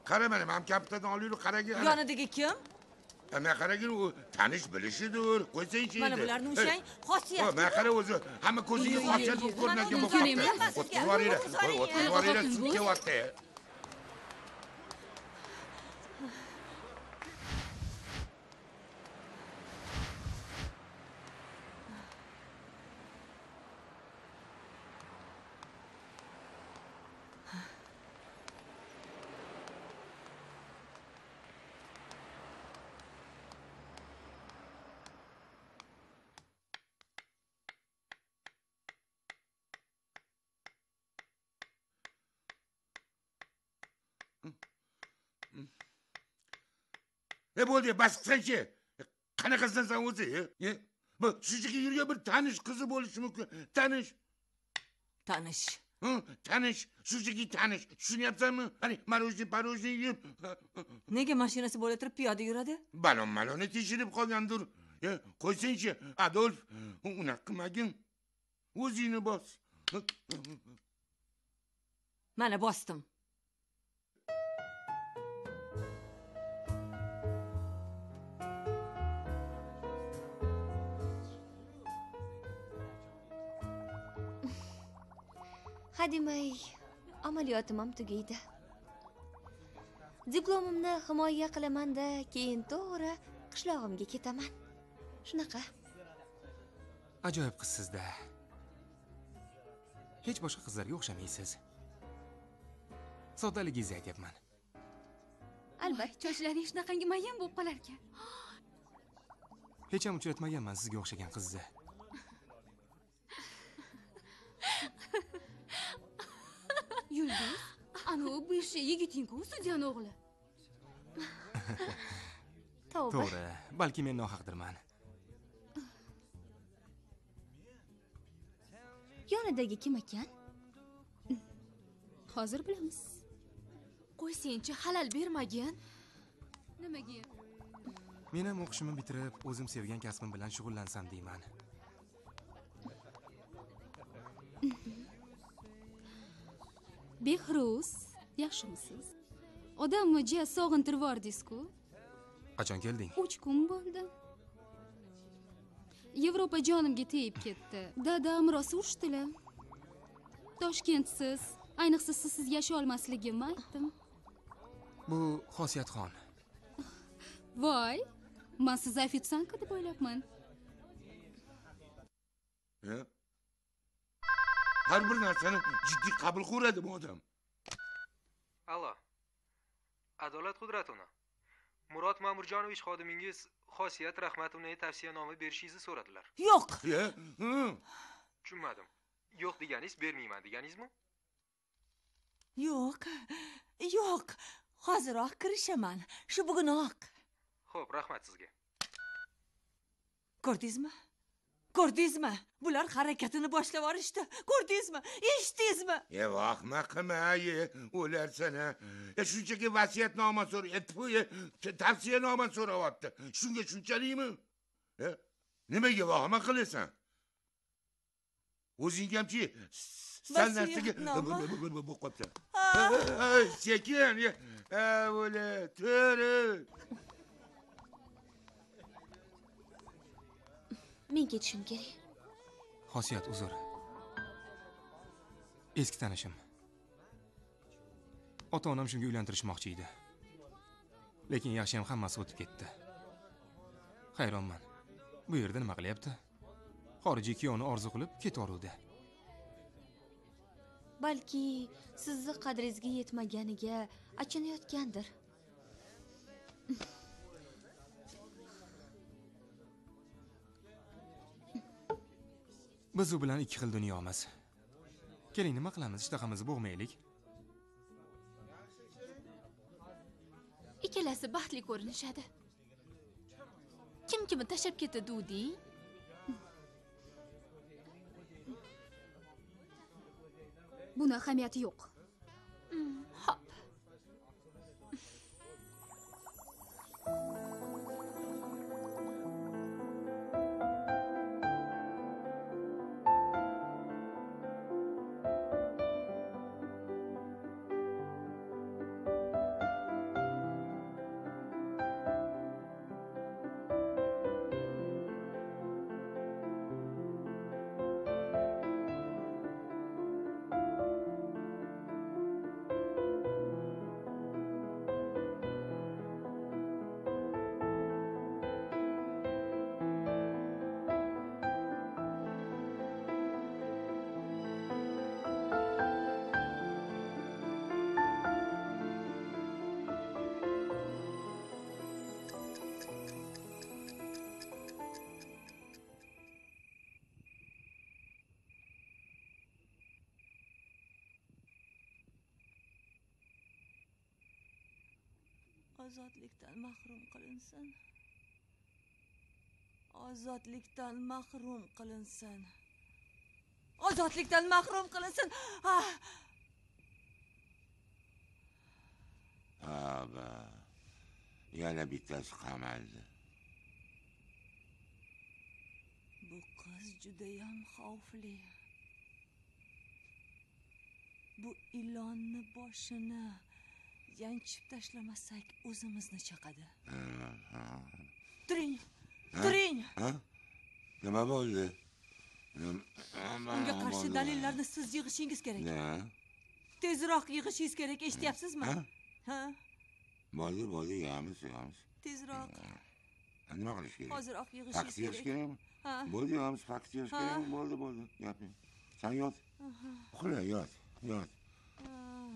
Qara mana, men kompyuterdan olaylik, qaragin. yonidagi kim Ana qaragin u tanish bilishidir. Qo'ysangchi mana bularni ushlang xosiyat men qara o'zi hamma uy, bu ko'rinagan mana bo'lib qolibdi. O'tib boringlar. O'tib Voy, O'tib boring. boringlar, Xotin sud bu. kelyapti. E bo'ldi bas qilsangchi qanaqasidan san o'zi e? bu shunchaki yurgan bir tanish qizi bo'lishi mumkin tanish tanish tanish shunchaki tanish tushunyapsanmi hani marojniy parojniy yeb nega mashinasi bo'la turib piyoda yuradi balon maloni tekshirib qolgandir qo'ysangchi adolf unaqa qilmagin o'zingni bos mana bosdim hademay amaliyotim ham tugaydi. Diplomimni himoya qilamanda keyin to'g'ri qishlog'imga ketaman. Shunaqa. Ajoyib qizsizda hech boshqa qizlarga o'xshamaysiz soddaligingizni aytyapman. Albatta sochlaring shunaqangi mayin bo'lib qolar ekan hech ham uchratmaganman sizga o'xshagan qizni (laughs) yulduz anavi bывший yigiting-ku sudyani o'g'li. (laughs) Tavba. To'g'ri balki men nohaqdirman. Yonidagi kim ekan? Hozir bilamiz. Qo'y senchi halal bermagin. Nimaga? Men ham o'qishimni bitirib o'zim sevgan kasbim bilan shug'ullansam deyman behruz yaxshimisiz? Odamni jiya sog'intirib yubordingiz-ku qachon kelding? Uch kun bo'ldi. Yevropa jonimga tegib ketdi. Dadam rosa urishdilar toshkentsiz ayniqsa sizsiz yashay olmasligimni aytdim. Bu xosiyatxon. Voy man sizni ofitsiantka deb o'ylabman? Har bir narsani jiddiy qabul qiladi bu odam allo. Adolat qudratovna murod ma'murjonovich xodimingiz xosiyat rahmatovnaga tavsiyanoma berishingizni so'radilar. Yo'q. Tushunmadim. Yo'q deganingiz bermayman deganingizmi? Yo'q. Yo'q. Hoziroq kirishaman. Shu bugunoq ho'p rahmat sizga. Ko'rdingizmi ko'rdingizmi bular harakatini boshlab yuborishdi ko'rdingizmi eshitdingizmi e vahma qilma ye o'larsana e shunchaki vasiyatnoma so'ra e, tfu, e, tavsiyanoma so'rayapti shunga shunchalikmi e nimaga vahma qilasan o'zing hamchi san narsaga bo'lib qolibsan E, e, sekin e, e, o'la to'ri men ketishim kerak. Xosiyat uzr. Eski tanishim. Ota onam shunga uylantirishmoqchi edi. Lekin yaxshiyam hammasi o'tib ketdi. Hayronman. Bu yerda nima qilyapti? Xorijiy kuyovni orzu qilib ketaveruvdi. Balki sizni qadringizga yetmaganiga achinayotgandir biz u bilan ikki xil dunyomiz. Keling nima qilamiz? Ishtahamizni bo'g'maylik ikkalasi baxtli ko'rinishadi. Kim kimni tashlab ketadi deng buni ahamiyati yo'q. Hop ozodlikdan mahrum qilinsin. Ozodlikdan mahrum qilinsin. Ozodlikdan mahrum qilinsin. Ah! tavba. Yana bittasi qamaldi. Bu qiz judayam xavfli. Bu ilonni boshini yanchib tashlamasak o'zimizni chaqadi. Turing turing. Nima bo'ldi? Unga qarshi dalillarni siz yig'ishingiz kerak. Tezroq yig'ishingiz kerak eshityapsizmi? Ha? bo'ldi bo'ldi yig'amiz yig'amiz. Tezroq. Nima qilish kerak? Hoziroq yig'ishingiz yig'ish kerak. kerakmi? Ha. Bo'ldi yig'amiz fakt yig'ish kerakmi? Bo'ldi bo'ldi. Gap yo'q san yot uxla yot yot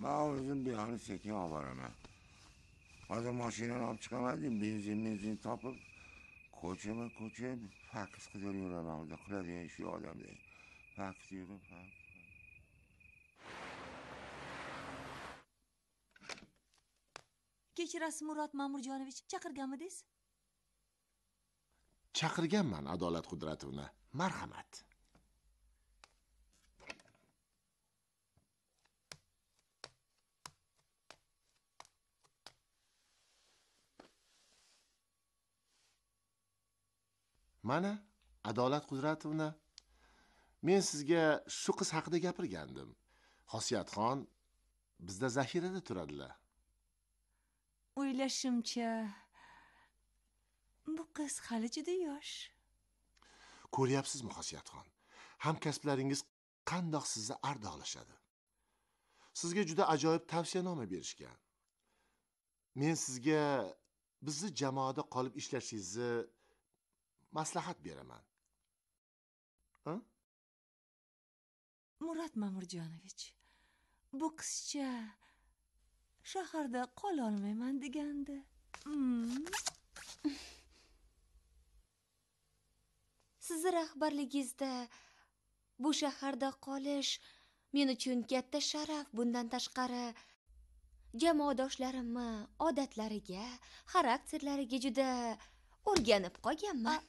o'zim bu yoqni sekin olib boraman hozir mashinani olib chiqaman benzin benzin topib ko'chama ko'cha faks qilib yuraman o'zi qiladigan ish yo'q odamda faks yurib faks kechirasiz murod ma'murjonovich chaqirganmidingiz chaqirganman adolat qudratovna marhamat mana adolat qudratovna men sizga shu qiz haqida gapirgandim. Xosiyatxon bizda zaxirada turadilar. O'ylashimcha bu qiz hali juda yosh. Ko'ryapsizmi xosiyatxon? Hamkasblaringiz qandoq sizni ardoqlashadi? Sizga juda ajoyib tavsiyanoma berishgan. Men sizga bizni jamoada qolib ishlashingizni maslahat beraman ha? murod ma'murjonovich bu qizcha shaharda qololmayman degandi Mm. sizni rahbarligingizda bu shaharda qolish men uchun katta sharaf bundan tashqari jamoadoshlarimni odatlariga xarakterlariga juda o'rganib qolganman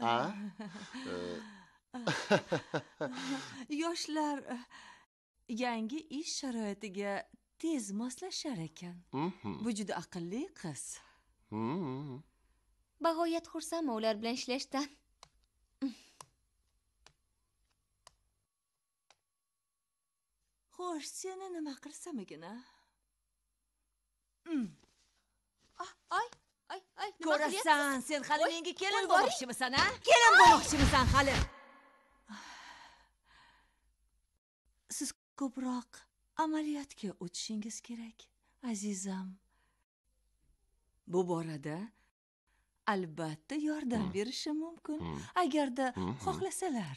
a (laughs) (laughs) yoshlar eh, yangi ish sharoitiga tez moslashar ekan Mhm. bu juda aqlli qiz Mhm. bag'oyat xursandman ular bilan ishlashdan xo'sh seni nima qilsamikin a Mm. Ah, ay nima ko'rasan sen hali menga kelin bo'lmoqchimisan a kelin bo'lmoqchimisan hali? Siz ko'proq amaliyotga o'tishingiz kerak azizam. Bu borada albatta yordam berishim mumkin. Agarda xohlasalar.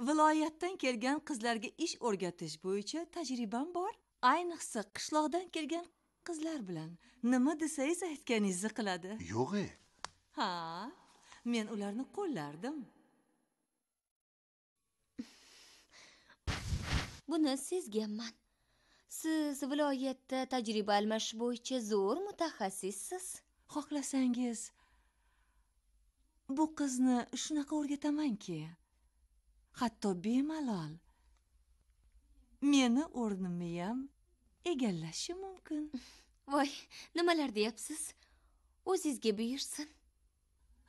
Viloyatdan kelgan qizlarga ish o'rgatish bo'yicha tajribam bor. Ayniqsa qishloqdan kelgan qizlar bilan nima desangiz aytganingizni qiladi. Yo'q e ha men ularni qo'llardim. Buni sezganman. Siz viloyatda tajriba almashish bo'yicha zo'r mutaxassissiz. Xohlasangiz bu qizni shunaqa o'rgatamanki hatto bemalol meni o'rnimniyam egallashi mumkin. (laughs) Voy nimalar deyapsiz? O'zingizga buyursin.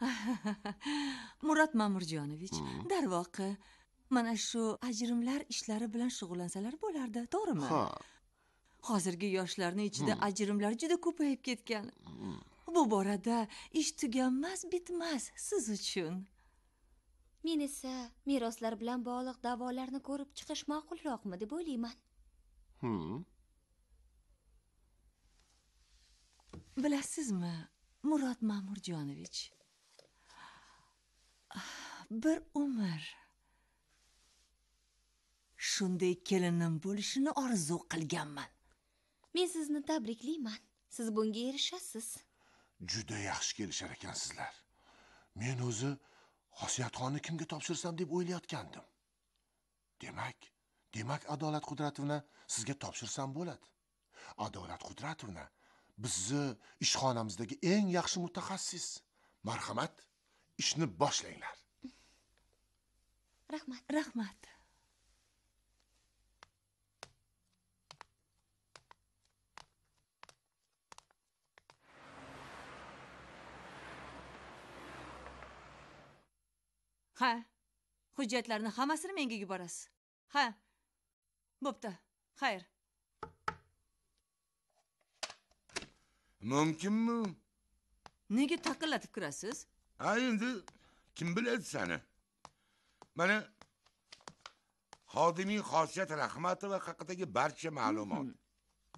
(laughs) Murod ma'murjonovich darvoqe mana shu ajrimlar ishlari bilan shug'ullansalar bo'lardi to'g'rimi? Ha. Hozirgi yoshlarni ichida ajrimlar juda ko'payib ketgan. Bu borada ish tuganmas bitmas siz uchun. Men esa meroslar bilan bog'liq da'volarni ko'rib chiqish ma'qulroqmi deb o'ylayman Hmm. Bilasizmi murod ma'murjonovich? Bir umr. Shunday kelinim bo'lishini orzu qilganman. Men sizni tabriklayman. Siz bunga erishasiz. Juda yaxshi kelishar ekansizlar. Men o'zi xosiyatxonni kimga topshirsam deb o'ylayotgandim. Demak demak adolat qudratovna sizga topshirsam bo'ladi. Adolat qudratovna bizni ishxonamizdagi eng yaxshi mutaxassis. Marhamat ishni boshlanglar. Rahmat rahmat. Ha hujjatlarni hammasini menga yuborasiz. Ha bo'pti xayr. Mumkinmi? Nega taqillatib kirasiz? Ha endi kim biladi sani mana xodiming xosiyat rahmatova haqidagi barcha ma'lumot.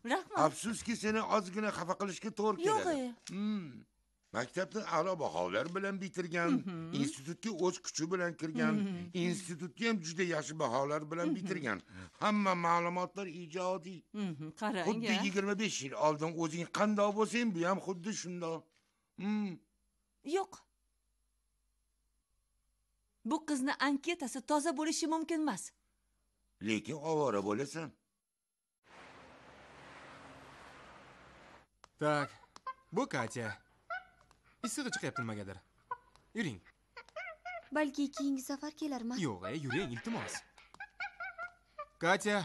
Rahmat. Afsuski seni ozgina xafa qilishga to'g'ri yo'q keladi e. Maktabni a'lo baholar bilan bitirgan institutga o'z kuchi bilan kirgan institutga ham juda yaxshi baholar bilan bitirgan. Hamma ma'lumotlar ijodiy. Qarang xuddi yigirma besh yil oldin o'zing qandoq bo'lsang bu ham xuddi shundoq. Yo'q. Bu qizni anketasi toza bo'lishi mumkin emas. Lekin ovora bo'lasan. Tak bu katya issig'i chiqyapti nimagadir yuring. Balki keyingi safar kelarman yo'q e yuring iltimos. Katya.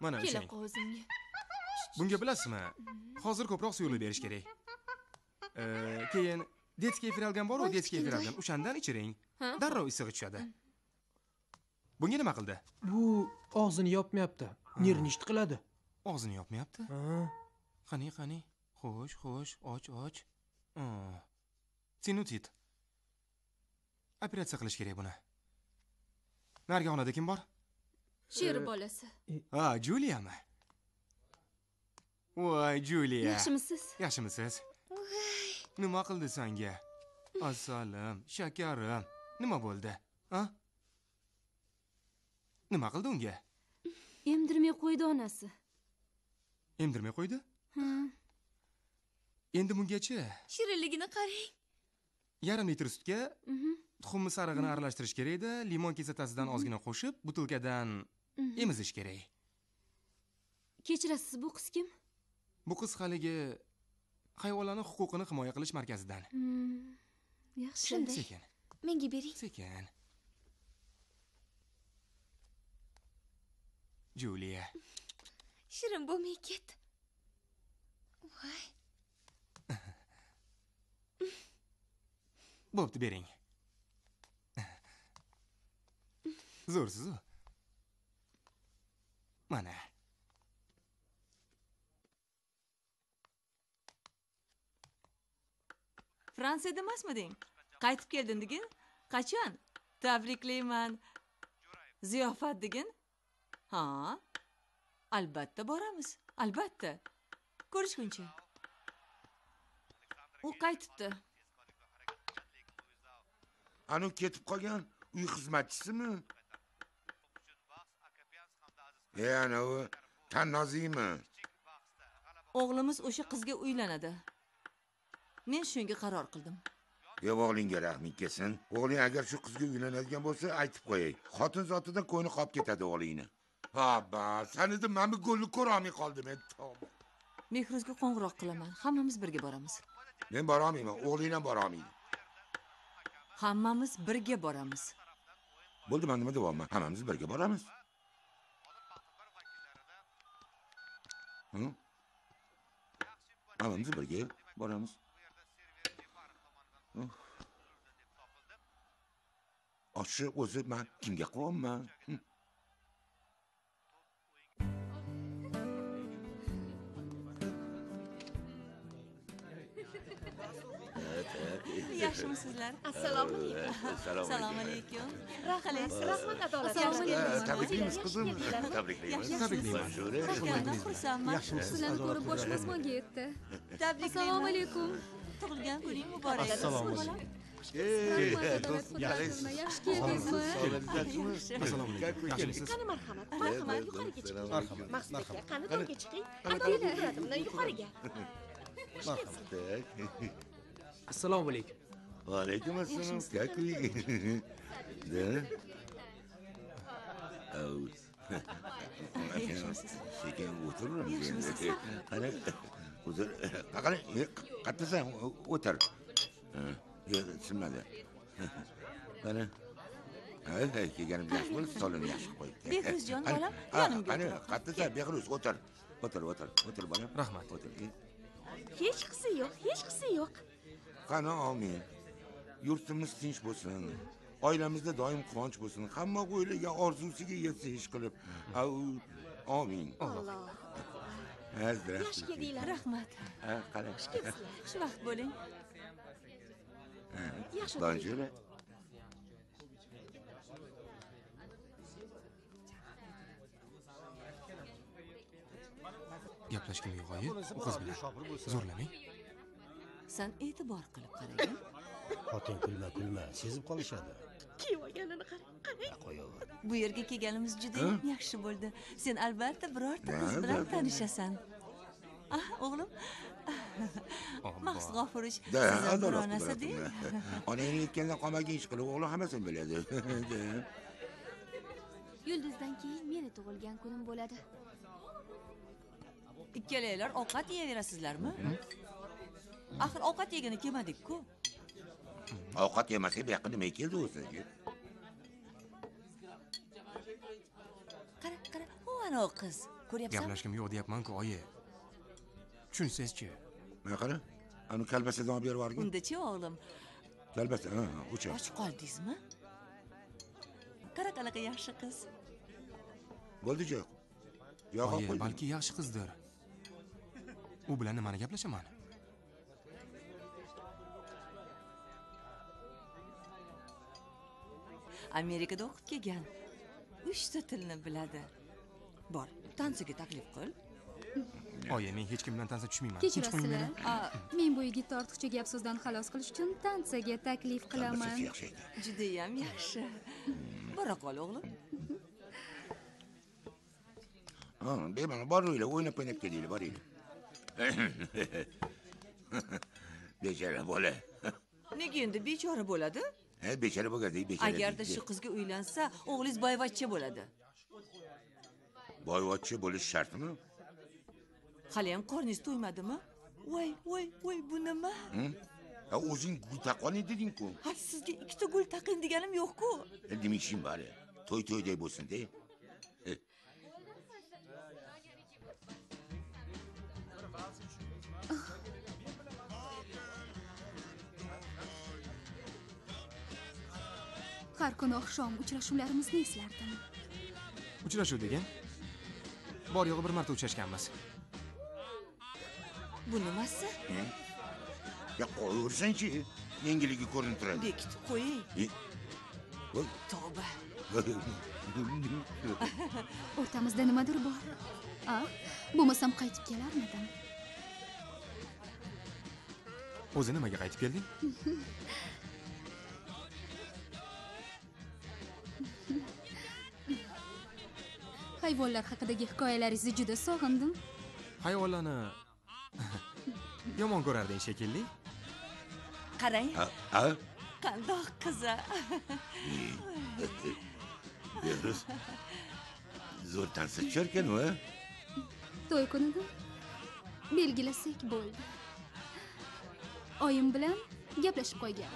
Mana kela o'shang. o'zimga bunga bilasizmi? Hozir ko'proq suyuqlik berish kerak. Keyin detskiy firalgan boru kichkina. firalgan o'shandan ichiring. Darrov issig'i tushadi. Bunga nima qildi? Bu og'zini yopmayapti. Nernisht qiladi. Og'zini yopmayapti? Ha. Qani qani. Xo'sh xo'sh. Och och. Sinusit operatsiya qilish kerak buni. Narigi xonada kim bor? Sher bolasi. ha juliyami? Voy juliya. Yaxshimisiz yaxshimisiz nima qildi sanga? Asalim shakarim. Nima bo'ldi? A nima qildi unga? Emdirmay qo'ydi onasi. Emdirmay qo'ydi endi bungacha shirinligini qarang. Yarim litr sutga mhm, tuxumni sarig'ini aralashtirish kerak edi. Limon kislotasidan ozgina qo'shib butilkadan mhm. emizish kerak. Kechirasiz bu qiz kim? Bu qiz haligi hayvonlarni huquqini himoya qilish markazidan. Hmm, yaxshi. Shunday. sekin. Menga bering. Sekin. Juliya shirin bo'lmay ket voy bo'pti bering zo'rsizu mana fransiyada emasmiding qaytib keldin degin? Qachon? Tabriklayman. Ziyofat degin? Ha albatta boramiz albatta. Ko'rishguncha. U qaytibdi. Anu ketib qolgan uy xizmatchisimi e anavi tannoziymi o'g'limiz o'sha qizga uylanadi. Men shunga qaror qildim. E o'g'lingga rahming kelsin o'g'ling agar shu qizga uylanadigan bo'lsa aytib qo'yay. Xotin zotidan ko'ngli qolib ketadi o'g'lingni. Ha bas sanidi mana bu go'lni ko'rolmay qoldim tavba. Mehruzga qo'ng'iroq qilaman. Hammamiz birga boramiz. Men borolmayman o'g'ling ham borolmaydi hammamiz birga boramiz. Bo'ldi man nima deyapman hammamiz birga boramiz. Hammamiz birga boramiz. Oshni o'zi man kimga qilyapman yaxshimisizlar assalomu alaykum assalomu alaykum rahmat adolat Ha, tabriklaymiz qizim tabriklaymiz tabriklayman Manzura. tug'ilganidan xursandman sizlarni ko'rib boshim osmonga yetdi assalomu tabriklayman alaykum tug'ilgan kuning muborak Assalomu rahmat qudratovna yaxshi keldingizmi assalomu alaykum qani marhamat marhamat yuqoriga chiqing marhamat marhamat qani to'rga chiqing adolat qudratovna yuqoriga assalomu alaykum Vaalaykum assalom. Как вы? Da? Au. sekin endi qani o'tir qani qayerdasan o'tir yo'q tushunmadi qani ha kelganim yaxshi bo'ldi stolini yaxshi qo'yibdi Behruzjon, bolam, ha, yonimga qani qayerdasan behruz o'tir o'tir o'tir o'tir bolam Rahmat. o'tir hech qisi yo'q hech qisi yo'q qani omin yurtimiz tinch bo'lsin oilamizda doim quvonch bo'lsin. Hamma o'ylagan orzusiga yetsa ish qilib. Au, omin. Alloh. Yaxshi keldinglar rahmat. Ha, qani yaxshi vaqt bo'ling. Yaxshi Bonjour. gaplashgim yo'q oyi. U qiz bilan zo'rlamang. San e'tibor qilib qaragin xotin kulma kulma. Sezib qolishadi. Kiyib olganini qarang. Qarang qo'yaver bu yerga kelganimiz juda ham yaxshi bo'ldi. Sen albatta birorta qiz bilan tanishasan. Ah o'g'lim. Maqsud g'ofurovich Da, siz ham adolat bironasi deng (laughs) Onangni aytgandan qolmagan ish qilib, o'g'lim hammasini biladi. Da. (laughs) yulduzdan keyin meni tug'ilgan kunim bo'ladi. Ikkalanglar ovqat yeyaverasizlarmi? Axir ovqat yegani kelmadik-ku Ovqat yemasak bu yoqqa nima keldi o'zi? qara qara u ana u qiz ko'ryapsanmi gaplashgim yo'q deyapman-ku oyi tushunsangiz-chi Mana qara. Ani kalbasadan olib berib yuborgin. undachi o'g'lim Kalbasa, ha, o'cha. och qoldingizmi qara qanaqa yaxshi qiz Bo'ldi jo'q. Yo'q, oyi balki yaxshi qizdir u bilan nimani gaplashaman amerikada o'qib kelgan. Uchta tilni biladi. Bor tansiga taklif qil. Oyi men hech kim bilan tansa tushmayman. Meni men bu yigitni ortiqcha gap so'zdan xalos qilish uchun tansiyaga taklif qilaman. yaxshi judayam yaxshi. Bora qol o'g'lim. Bemalol boringlar, o'ynab o'ynab kelinglar, boringlar. (laughs) (laughs) Bechara bola. nega endi bechora bo'ladi Ha, bechara bo'lganda bechara. agarda shu qizga uylansa o'g'lingiz boyvachcha bo'ladi boyvachcha bo'lish shartmi? haliyam qorningiz to'ymadimi voy voy voy bu nima Ha, o'zing gul taqoling deding-ku. ha sizga ikkita gul taqing deganim yo'q-ku Nima ishing bor? To'y to'yday bo'lsin-da. Har kuni oqshom uchrashuvlarimizni eslardim. Uchrashuv degan? Bor yo'g'i bir marta uchrashganmiz. Bu nimasi? Ya qo'yaversan-chi. Yengilligi ko'rinib turadi. bekitib qo'ying. Voy. tavba. (laughs) O'rtamizda nimadir bor. A bo'lmasam qaytib kelarmidim? O'zi nimaga qaytib kelding (laughs) hayvonlar haqidagi hikoyalaringizni juda sog'indim. Hayvonlarni (laughs) yomon ko'rarding shekilli. Qarang. Qandoq qiza Behruz. Zo'r tansa tusharkan u, ha? to'y kunida belgilasak bo'ldi. Oyim bilan gaplashib qo'ygan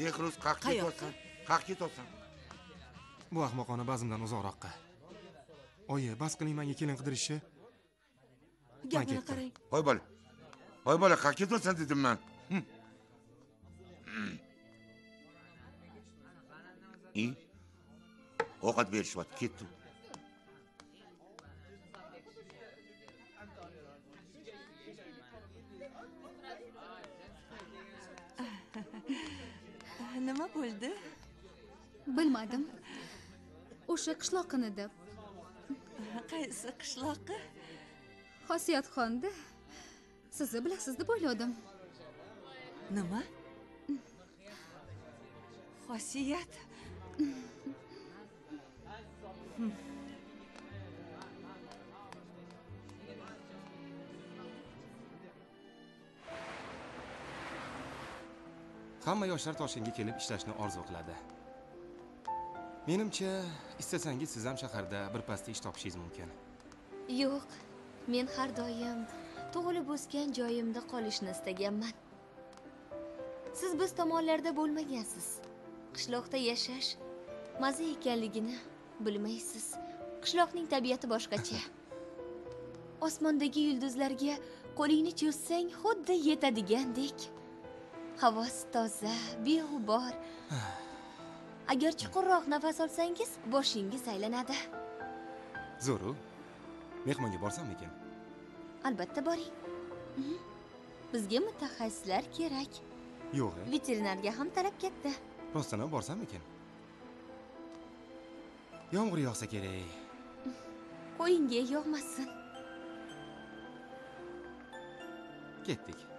ha Behruz qaq Qayoqqa? ketyapsan. Qaq ketyapsan. bu ahmoqona bazmdan uzoqroqqa oyi bas qiling menga kelin qidirishni gapini ketdim. qarang Hoy bola. Hoy bola, qaq ketyapsan dedim men. Hm. I? Ovqat berishyapti, ketdi. Nima bo'ldi? Bilmadim. O'sha qishloqini deb. Qaysi qishloqi? Xosiyatxonni sizni bilasiz deb o'yladim. Nima? Xosiyat (laughs) hamma yoshlar toshkentga kelib ishlashni orzu qiladi. Menimcha istasangiz siz ham shaharda birpasda ish topishingiz mumkin. Yo'q men har doim tug'ilib o'sgan joyimda qolishni istaganman. Siz biz tomonlarda bo'lmagansiz. Qishloqda yashash maza ekanligini bilmaysiz. Qishloqning tabiati boshqacha. (laughs) Osmondagi yulduzlarga qo'lingni cho'zsang xuddi yetadigandek havosi toza beg'ubor agar chuqurroq nafas olsangiz boshingiz aylanadi. Zo'ru. Mehmonga borsammikin? Albatta boring. Mhm. bizga mutaxassislar kerak. Yo'q e. Veterinarga ham talab katta. Rostdan ham borsammikin? Yomg'ir yog'sa kerak. Qo'yingga yog'masin. Ketdik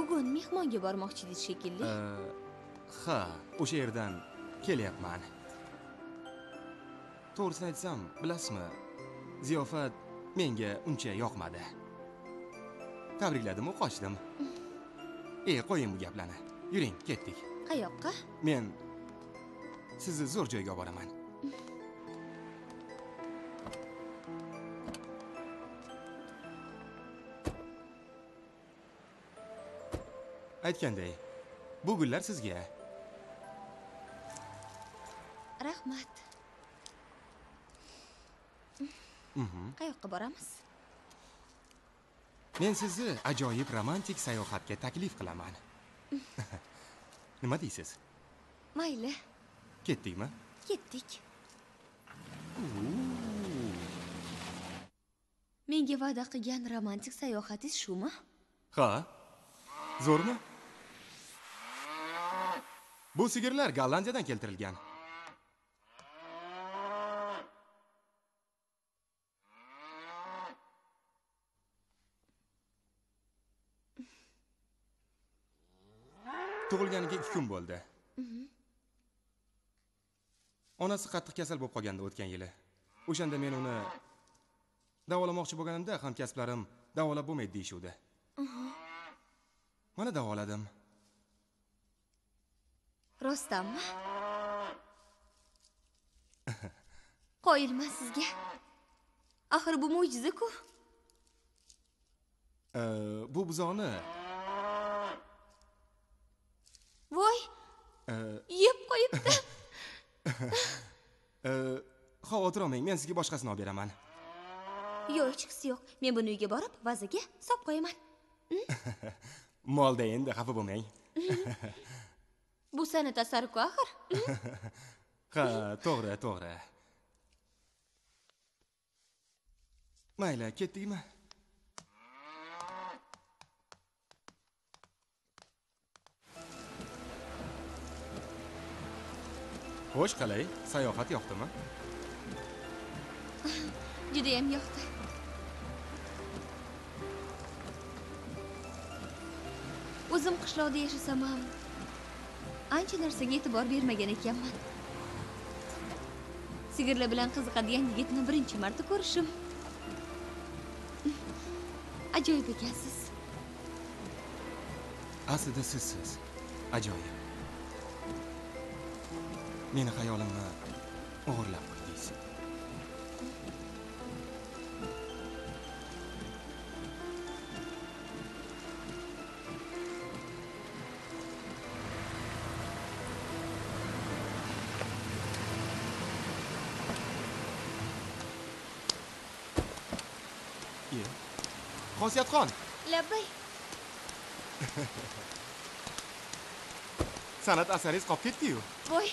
bugun mehmonga bormoqchi edingiz shekilli ha o'sha yerdan kelyapman. To'g'risini aytsam bilasizmi ziyofat menga uncha yoqmadi. Tabrikladimu qochdim. (laughs) E qo'ying bu gaplarni. Yuring ketdik. Qayoqqa? Men sizni zo'r joyga olib aytganday bu gullar sizga. Rahmat. Mhm. qayoqqa boramiz? Men sizni ajoyib romantik sayohatga taklif qilaman. (laughs) Nima deysiz? Mayli. Ketdikmi? Ketdik. Menga va'da qilgan romantik sayohatingiz shumi? Ha? Zo'rmi bu sigirlar gollandiyadan keltirilgan. Tug'ilganiga ikki kun bo'ldi. Onasi qattiq kasal bo'lib qolgandi o'tgan yili. O'shanda men uni davolamoqchi bo'lganimda hamkasblarim davolab bo'lmaydi deyishuvdi mana davoladim rostdanmi qoyilman sizga? Axir bu mo'jiza-ku. Bu buzoqni voy. Yeb qo'yibdi. (laughs) Xavotir olmang men sizga boshqasini olib beraman. Yo'q hechqisi yo'q. Men buni uyga borib vazaga solib qo'yaman. (laughs) Molda endi xafa bo'lmang (laughs) bu san'at asari-ku axir (laughs) ha to'g'ri to'g'ri. Mayli ketdikmi? Xo'sh qalay sayohat yoqdimi? (laughs) Judayam yoqdi. O'zim qishloqda yashasam ham ancha narsaga e'tibor bermagan ekanman. Sigirlar bilan qiziqadigan yigitni birinchi marta ko'rishim. Ajoyib ekansiz. Aslida sizsiz. Ajoyib. Meni xayolimni o'g'irlab xosiyatxon labbay san'at asaringiz qolib ketdiyu voy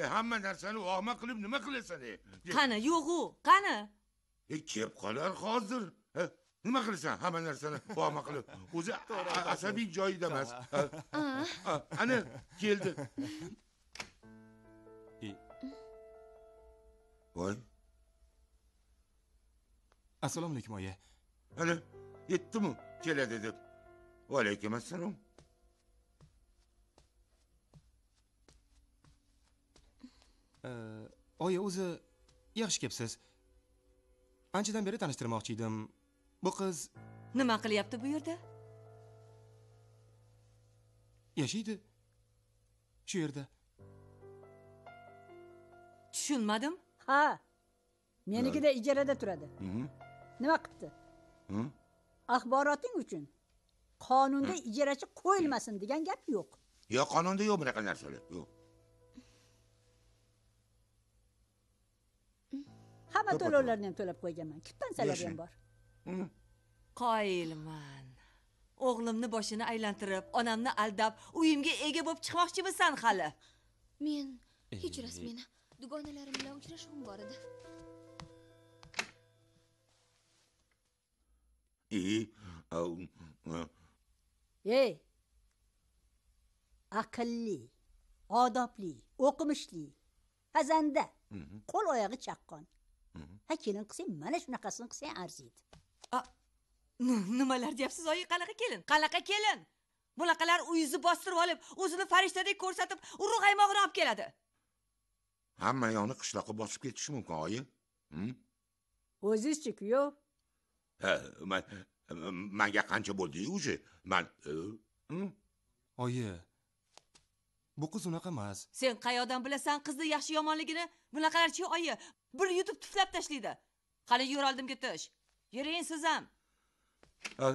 e hamma narsani vahma qilib nima qilasan e qani yo'g'u qani e kelib qolar hozir Ha, nima qilasan hamma narsani vahma qilib o'zi asabiy joyida emas ana keldi E- voy assalomu alaykum oyi. Ana yetdimi keladi deb vaalaykum assalom. Э, oyi o'zi yaxshi kelibsiz anchadan beri tanishtirmoqchi edim. Bu qiz nima qilyapti bu yerda? Yashaydi. Shu yerda. Tushunmadim. Ha menikida ijarada turadi. Mhm. Nima qilibdi Hı? axboroting uchun qonunda ijarachi qo'yilmasin degan gap yo'q. Yo'q qonunda yo'q bunaqa narsalar yo'q. Hamma to'lovlarni ham to'lab qo'yganman. Kvitansiyalar ham bor. Qoyilman. O'g'limni boshini aylantirib onamni aldab uyimga ega bo'lib chiqmoqchimisan hali. Men kechirasiz meni dugonalarim bilan uchrashuvim bor edi ha. ey aqlli odobli o'qimishli pazanda Mhm. qo'l oyog'i chaqqon. Ha kelin qilsang mana shunaqasini qilsang arziydi. Nimalar deyapsiz oyi? Qanaqa kelin? Qanaqa kelin? Bunaqalar uyingizni bostirib olib o'zini farishtadek ko'rsatib urug' qaymog'ini olib keladi. Hamma yoqni qishloqqa bosib ketishi mumkin oyi. Hı? o'zizchi kuyov man manga qancha bo'ldi уже man e, oyi bu qiz unaqa emas. Sen qayoqdan bilasan qizni yaxshi yomonligini? Bunaqalarchi oyi bir yutib tuflab tashlaydi. Qani yur oldimga tush. Yuring siz ham Ha,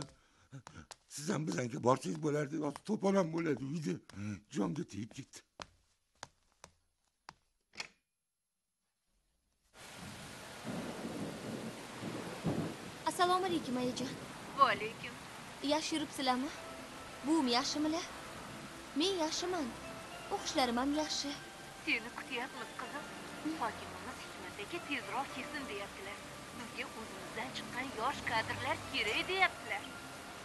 siz ham bizanga borsangiz bo'lardi to'polon bo'ladi uyda jonga tegib ketdi assalomu alaykum ayajon vaalaykum. Yaxshi yuribsizlarmi buvim yaxshimilar men yaxshiman o'qishlarim ham yaxshi. Seni kutyapmiz qizim. Hokimimiz hikmat aka tezroq kelsin deyaptilar. Bizga o'zimizdan chiqqan yosh kadrlar kerak deyaptilar.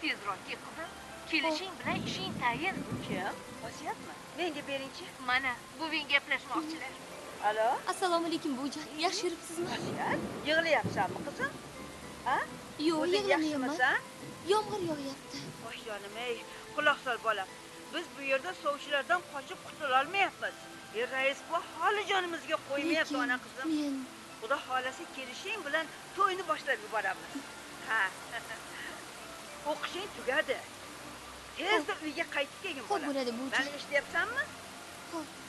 Tezroq kel qizim kelishing bilan ishing tayin. Kim? Osyapmi menga beringchi. Mana buving gaplashmoqchilar. Alo? Assalomu alaykum buvijon yaxshi yuribsizmi yig'layapsanmi qizim? Ha? Yo'q yig'lamayapman yomg'ir yog'yapti Voy jonim ey, quloq sol bolam. Biz bu yerda sovchilardan qochib qutulolmayapmiz. E, rais bu holi jonimizga qo'ymayapti ona qizim. men Xudo xolasa kelishing bilan to'yni boshlab yuboramiz. Ha. (laughs) O'qishing tugadi. Tezda uyga qaytib kelgin Xo'p bo'ladi, buvijon. Mani eshityapsanmi? Xo'p.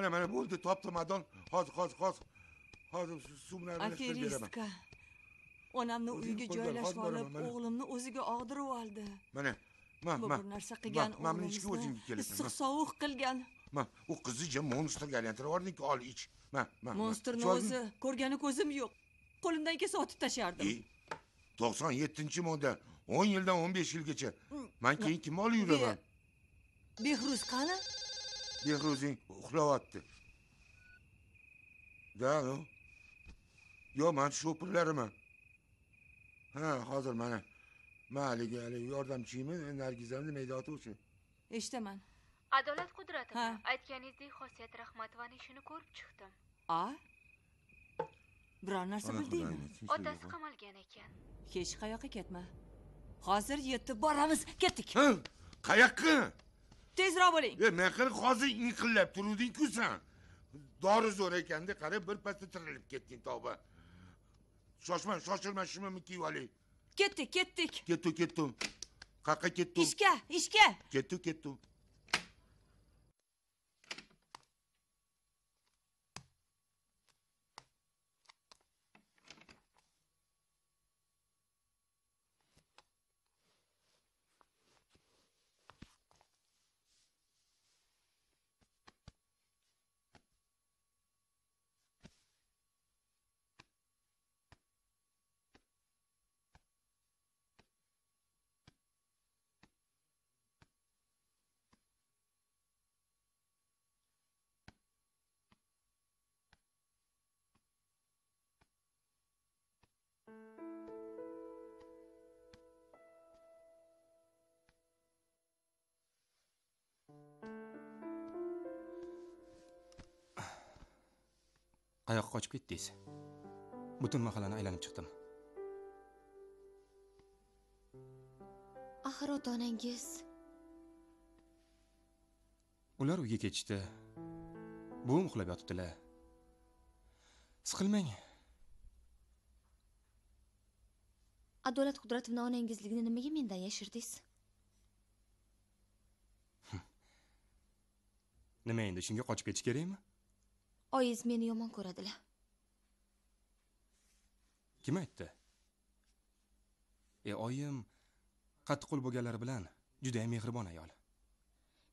Mana mana bo'ldi topdim madon hozir hozir hozir. Hozir suv bilan aralashtirib beraman. Aferistka onamni uyiga joylashib olib o'g'limni o'ziga og'dirib oldi. Mana ma bu ma bir narsa qilgan ma mana ichki o'zingga kelasan issiq sovuq qilgan. Ma u qizni jim monstrga aylantirib yubordingku ol ich. Ma ma Choy- o'zi ko'rgani ko'zim yo'q. Qo'limdan kelsa otib tashardim. E, to'qson yettinchi model o'n yildan o'n besh yilgacha. Man keyin kim olib yuraman? Behruz qani behruzing uxlayapti. Da ну yo'q man sho'pirlariman ha hozir mana. Man haligi haligi yordamchiymi nargizam nima deyapti o'sha eshitaman. Adolat qudratovna Ha. aytganingizdek xosiyat rahmatovaning ishini ko'rib chiqdim. A? Biror narsa bildingmi? Otasi qamalgan ekan. Hech qayoqqa ketma. Hozir yetib boramiz ketdik. Qayoqqa tezroq bo'ling. E qilib hozir inqillab turuvding-ku san dori zo'r ekanda qarab bir pasda tirilib ketding tavba. Shoshma shoshilma shimimni kiyib oling. Ketdik ketdik. Ketdim ketdim. Qayerqa ketdim? Ishga ishga. Ketdim ketdim qayoqqa qochib ketdingiz. Butun mahallani aylanib chiqdim. Axir ota onangiz ular uyga ketishdi. Buvim uxlab yotibdilar. Siqilmang adolat qudratovna onangizligini nimaga mendan yashirdingiz nima endi shunga qochib ketish kerakmi oyingiz meni yomon ko'radilar kim aytdi e oyim qattiqqo'l bo'lganlari bilan judayam mehribon ayol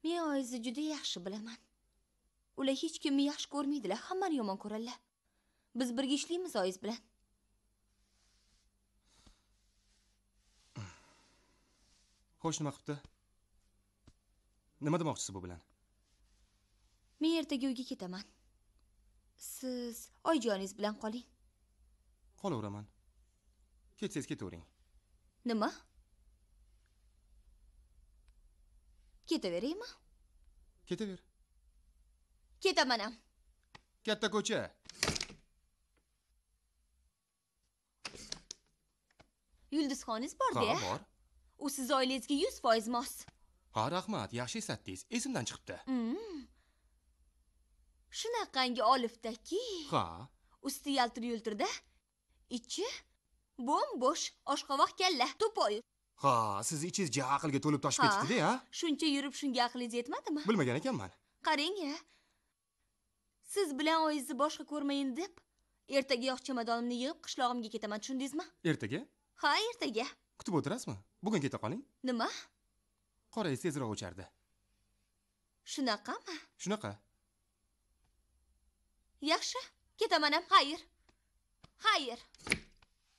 men oyingizni juda yaxshi bilaman ular hech kimni yaxshi ko'rmaydilar hammani yomon ko'radilar biz birga ishlaymiz oyingiz bilan xo'sh nima qilibdi nima demoqchisiz bu bilan? Men ertaga uyga ketaman. Siz oyijoningiz bilan qoling. Qolaveraman. Ketsangiz ketavering. Nima? Ketaveraymi? Ketaver. Ketaman ham. Katta ko'cha. Yulduzxoningiz borda. Bor u siz oilangizga yuz foiz mos. Ha rahmat yaxshi eslatdingiz esimdan chiqibdi. Mm. shunaqangi olifdaki ha. Usti yaltir yultirda ichi bo'm bo'sh oshqovoq kalla to'poy. Ha sizni ichingiz ja aqlga to'lib toshib Ha. ketibdida ya shuncha yurib shunga aqlingiz yetmadimi? Bilmagan ekanman. Qarang a siz bilan oyingizni boshqa ko'rmayin deb ertagayoq chamadonimni yig'ib qishlog'imga ketaman tushundingizmi? Ertaga? Ha ertaga. Kutib o'tirasizmi bugun keta qoling nima qorangiz tezroq o'chardi. Shunaqami? Shunaqa. Yaxshi. Ketaman ham. Xayr. Xayr.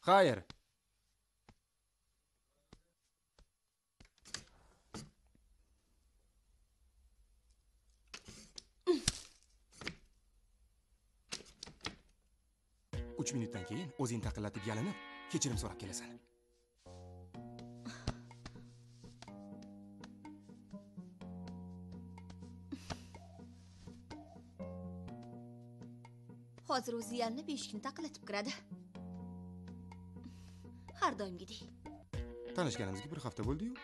Xayr. Uch minutdan keyin o'zing taqillatib yalinib kechirim so'rab kelasan hozir o'zi yalinib eshikni taqillatib kiradi. Har doimgidek tanishganimizga bir hafta bo'ldiyu.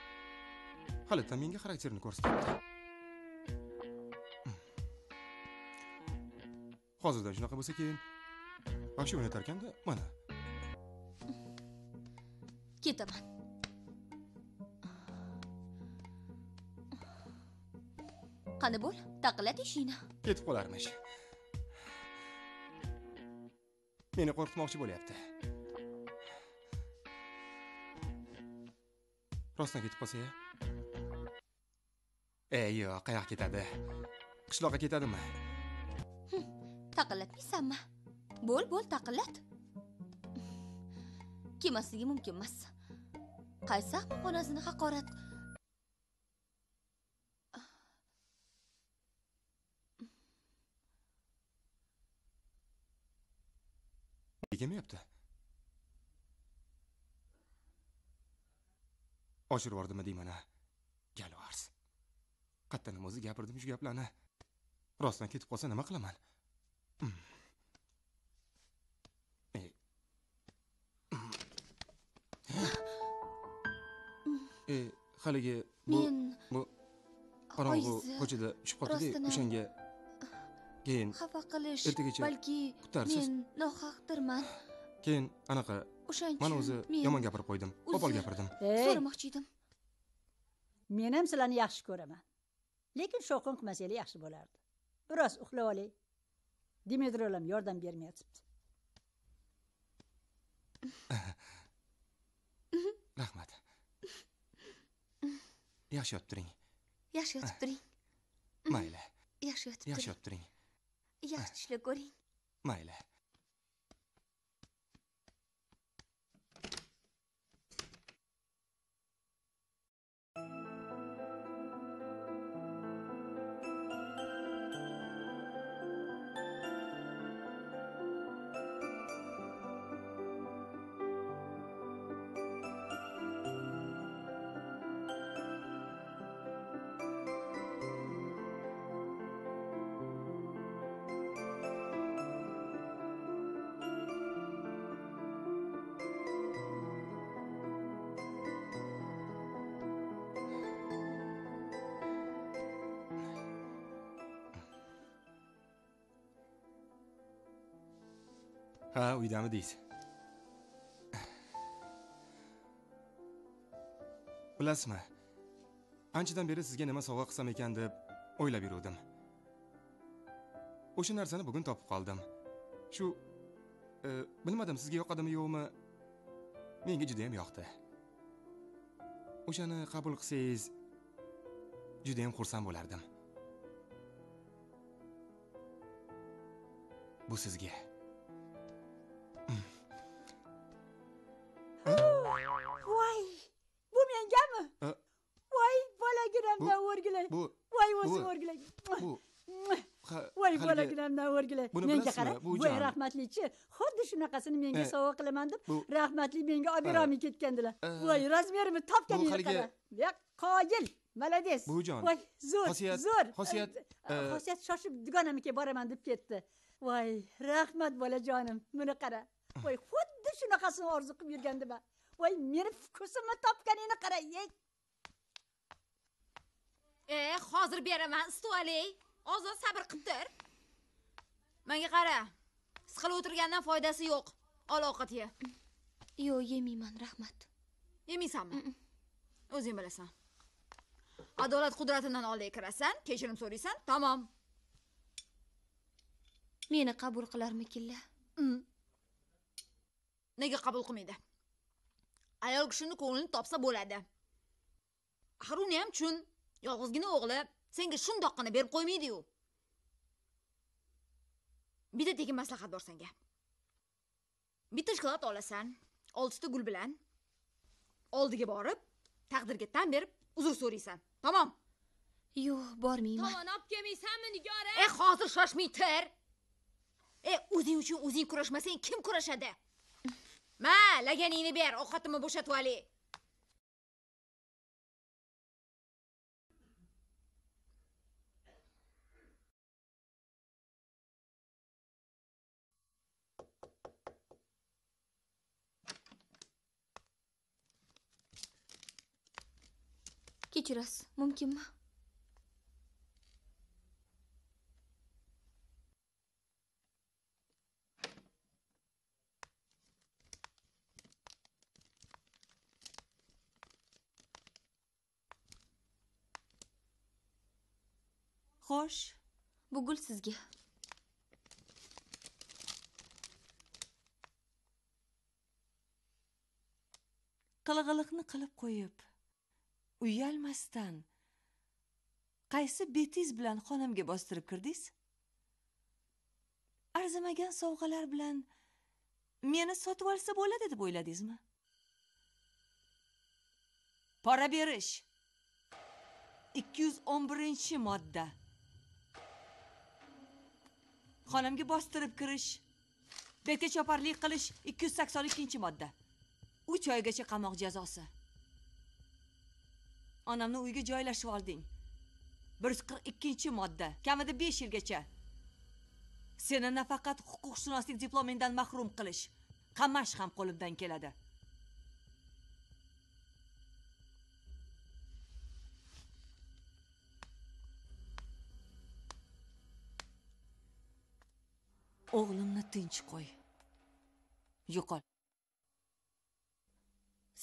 Halitdan menga xarakterini ko'rsatyapti hozirdan shunaqa bo'lsa keyin вообще o'ynatarkanda mana. Ketaman. Qani bo'l taqillat eshikni ketib qolarmish meni qo'rqitmoqchi bo'lyapti. Rostdan ketib qolsa ya e yo'q qayoqqa ketadi? Qishloqqa ketadimi? Taqillatmaysanmi? Bo'l bo'l taqillat. Kelmasligi mumkin emas qaysi xonasini haqorat kelmayapti oshirib yubordimi deyman a galvars qayerdan o'zi gapirdim shu gaplarni. Rostdan ketib qolsa nima qilaman. E. (gasps) Haligi bu bu qorong'u ko'chada tushib qoldi rostini- o'shanga keyin xafa qilish ertagacha balki kutarsiz. men nohaqdirman. Keyin anaqa o'shaning mana o'zi men yomon gapirib qo'ydim qo'pol gapirdim. So'ramoqchi edim. Men ham sizlarni yaxshi ko'raman. Lekin shovqin qilmasanglar yaxshi bo'lardi. Biroz uxlab oling. Dimitrov ham yordam bermayotibdi (laughs) rahmat. Yaxshi yotib turing. Yaxshi yotib turing. Mayli. Yaxshi yotib yaxshi turing. yotib turing yaxshilik ko'ring. Mayli. Ha uydami deysiz? Bilasizmi anchadan beri sizga nima sovg'a qilsam ekan deb o'ylab yuruvdim. O'sha narsani bugun topib qoldim. Shu e, bilmadim sizga yoqadimi yo'qmi? Menga judayam yoqdi. O'shani qabul qilsangiz judayam xursand bo'lardim. Bu sizga. O'rgilay. Buni menga qara voy rahmatlichi xuddi shunaqasini menga Eh, sovg'a qilaman deb bu- rahmatli menga olib Eh, berolmay ketgandilar? eh, voy razmerimni topganingni haligi- qara. Ya qoyil молодец Buvijon, voy zo'r xosiyat- zo'r. xosiyat, xosiyat shoshib dugonamnikiga boraman deb ketdi. Voy rahmat bolajonim buni qara. Voy xuddi shunaqasini orzu qilib yurgandiman voy meni ko'zimni topganingni qara ey e hozir beraman istuvali ozod sabr qilib tur manga qara siqilib o'tirgandan foydasi yo'q. Ol ovqat ye. Yo'q yemayman rahmat. Yemaysanmi? O'zing bilasan. Adolat qudratidan oldiga kirasan kechirim so'raysan tamom. Meni qabul qilarmikinlar nega qabul qilmaydi? Ayol kishini ko'nglini topsa bo'ladi. Axir uni ham tushun yolg'izgina o'g'li senga shundoqqina berib qo'ymaydiyu bitta tekin maslahat bor senga. Bitta shokolad olasan oltita gul bilan oldiga borib taqdirga tan berib uzr so'raysan. Tamom? Yo'q bormayman. Tovon olib kelmaysanmi nigora? E hozir shoshmay tur e o'zing uchun o'zing kurashmasang kim kurashadi? Ma laganingni ber ovqatimni bo'shatib olay kechirasiz mumkinmi xo'sh bu gul sizga qilg'iliqni qilib qo'yib uyalmasdan qaysi betingiz bilan xonamga bostirib kirdingiz? Arzimagan sovg'alar bilan meni sotib olsa bo'ladi deb o'yladingizmi? Pora berish. Ikki yuz o'n birinchi modda. Xonamga bostirib kirish. Betga choparlik qilish ikki yuz sakson ikkinchi modda. Uch oygacha qamoq jazosi. Onamni uyga joylashib olding. Bir yuz qirq ikkinchi modda. Kamida besh yilgacha. Seni nafaqat huquqshunoslik diplomingdan mahrum qilish qamash ham qo'limdan keladi. O'g'limni tinch qo'y. Yo'qol.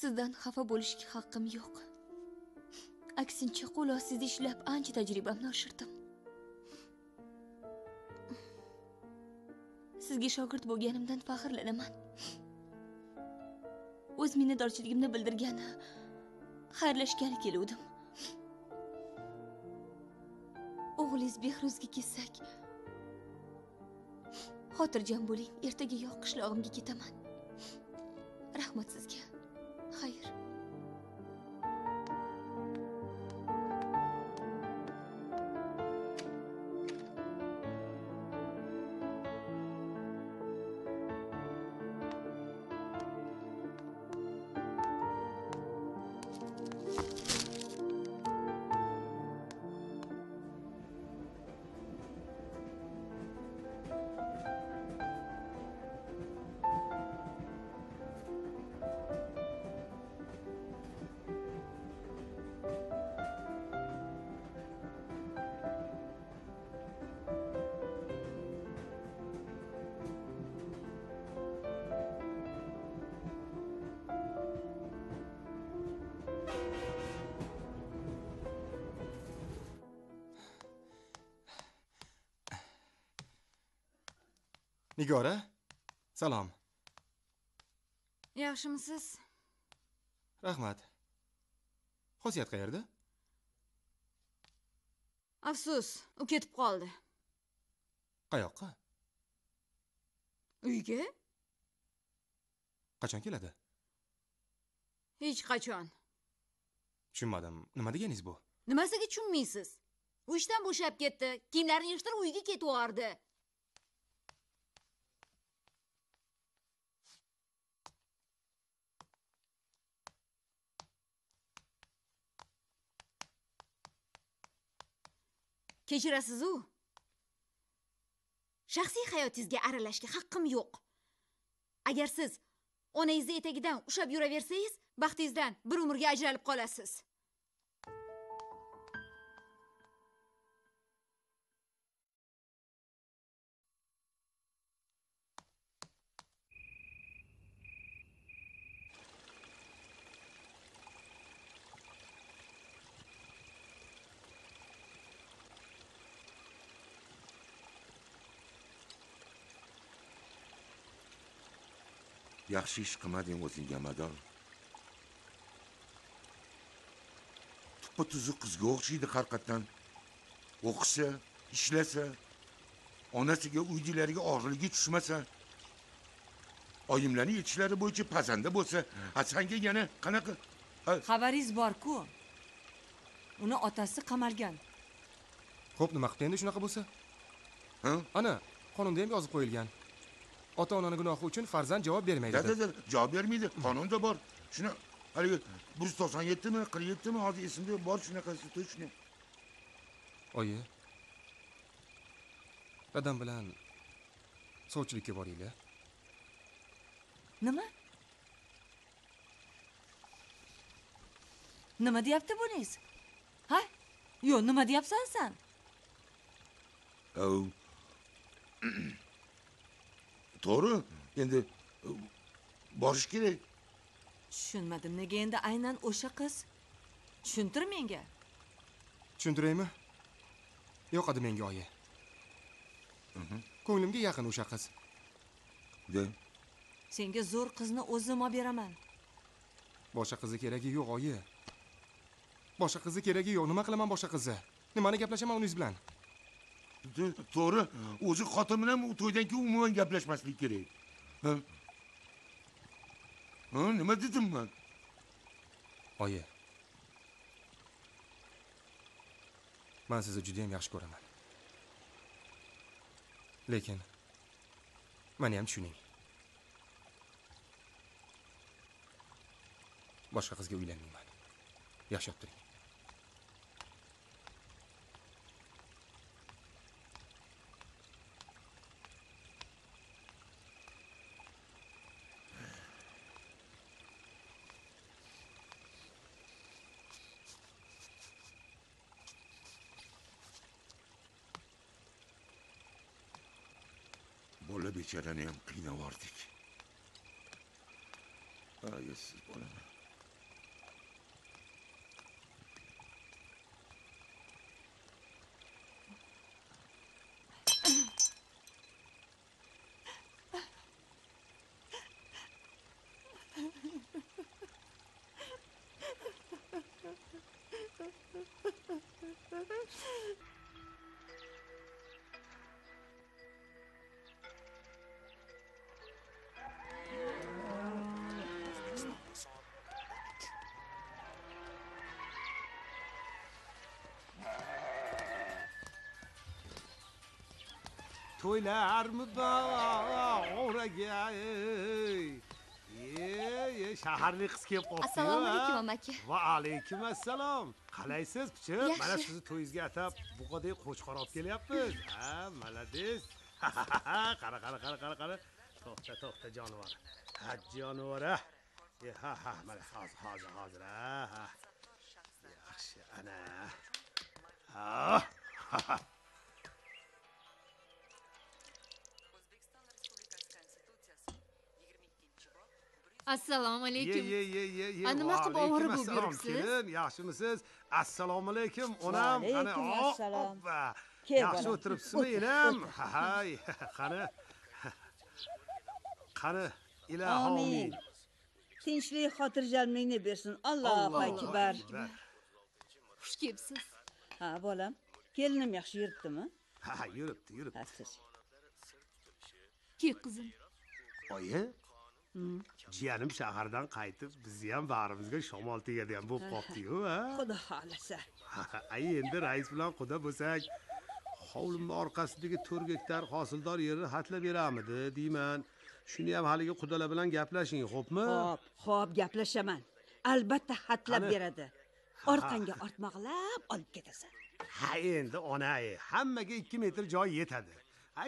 Sizdan xafa bo'lishga haqqim yo'q. Aksincha qo'l ostida ishlab ancha tajribamni oshirdim. Sizga shogird bo'lganimdan faxrlanaman. O'z minnatdorchiligimni bildirgani xayrlashgani keluvdim. O'g'lingiz behruzga kelsak xotirjam bo'ling ertagayoq qishlog'imga ketaman. Rahmat sizga. Xayr. Nigora salom yaxshimisiz rahmat. Xosiyat qayerda? Afsus u ketib qoldi. Qayoqqa? Uyga? Qachon keladi? Hech qachon. Tushunmadim. Nima deganingiz bu? Nimasiga tushunmaysiz? U ishdan bo'shab ketdi. Kiyimlarini yig'ishtirib uyga ketib yubordi kechirasiz u. Shaxsiy hayotingizga aralashga haqqim yo'q. Agar siz onangizni etagidan ushlab yuraversangiz baxtingizdan bir umrga ajralib qolasiz. Yaxshi ish qilmading o'zingga mador tuppa tuzuq qizga o'xshaydi haqiqatdan o'qisa ishlasa onasiga uydilariga og'irligi tushmasa oyimlarni yetishlari bo'yicha pazanda bo'lsa a sanga yana qanaqa? Xabaringiz borku uni otasi qamalgan. Xo'p nima qilibdi endi shunaqa bo'lsa? Ana qonunda ham yozib qo'yilgan ota onani gunohi uchun farzand javob bermaydi. Javob bermaydi. Qonunda bor. Shuni haligi bir yuz to'qson yettimi qirq yettimi hozir esimda yo'q bor shunaqasi точно oyi. Dadam bilan sovchilikka boringlar. Nima? Nima deyapti buningiz? Ha? Yo'q nima deyapsan san. (clears throat) to'g'ri. Endi borish kerak. Tushunmadim nega endi aynan o'sha qiz? Tushuntir menga. Tushuntiraymi? Yoqadi menga oyi. Ko'nglimga yaqin o'sha qiz. De senga zo'r qizni o'zim olib beraman. Boshqa qizi keragi yo'q oyi. Boshqa qizi keragi yo'q. Nima qilaman boshqa qizni nimani gaplashaman uningiz bilan to'g'ri o'zi xotin bilan to'ydan keyin umuman gaplashmaslik kerak. Ha, nima dedim man? Oyi. Man sizni juda ham yaxshi ko'raman. Lekin mani ham tushuning. Boshqa qizga uylanmayman. Yashab turing. Bola bechorani ham qiynab yubordik to'ylarmi oraga ye shaharlik qiz kelib qolibdi assalomu alaykum amaki. Va alaykum assalom. Qalaysiz pichir mana sizni to'yingizga atab buqadek qo'chqor olib kelyapmiz. Ha malades qara qara qara qara qara. To'xta to'xta jonivor. Ha jonivor ha. E, ha ha mana hozir hozir hozir ha yaxshi ana. Ha assalomu alaykum ye ye ye ye A, nima qilib ovora bo'lib yuribsiz? kelin yaxshimisiz assalomu alaykum onam assalom. oppa. Kel, yaxshi o'tiribsizmi O'tir, enam hay qani? Qani Amin. Tinchlik xotirjamlikni bersin. Allohu akbar. xush kelibsiz. Ha, bolam. Kelinim yaxshi yuribdimi? ha yuribdi yuribdi. Kel qizim. Oyi jiyanim shahardan qaytib bizni ham bag'rimizga shamol tegadigan bo'lib qolibdiyu ha Xudo xohlasa. (laughs) ay endi rais bilan quda bo'lsak hovlimni orqasidagi to'rt gektar hosildor yerni hatlab beramidi deyman shuni ham haligi qudalar bilan gaplashing xo'pmi Xo'p, xo'p, gaplashaman. Albatta xatlab Qani? beradi. Orqangga ortmoqlab olib ketasan. ha endi onay hammaga ikki metr joy yetadi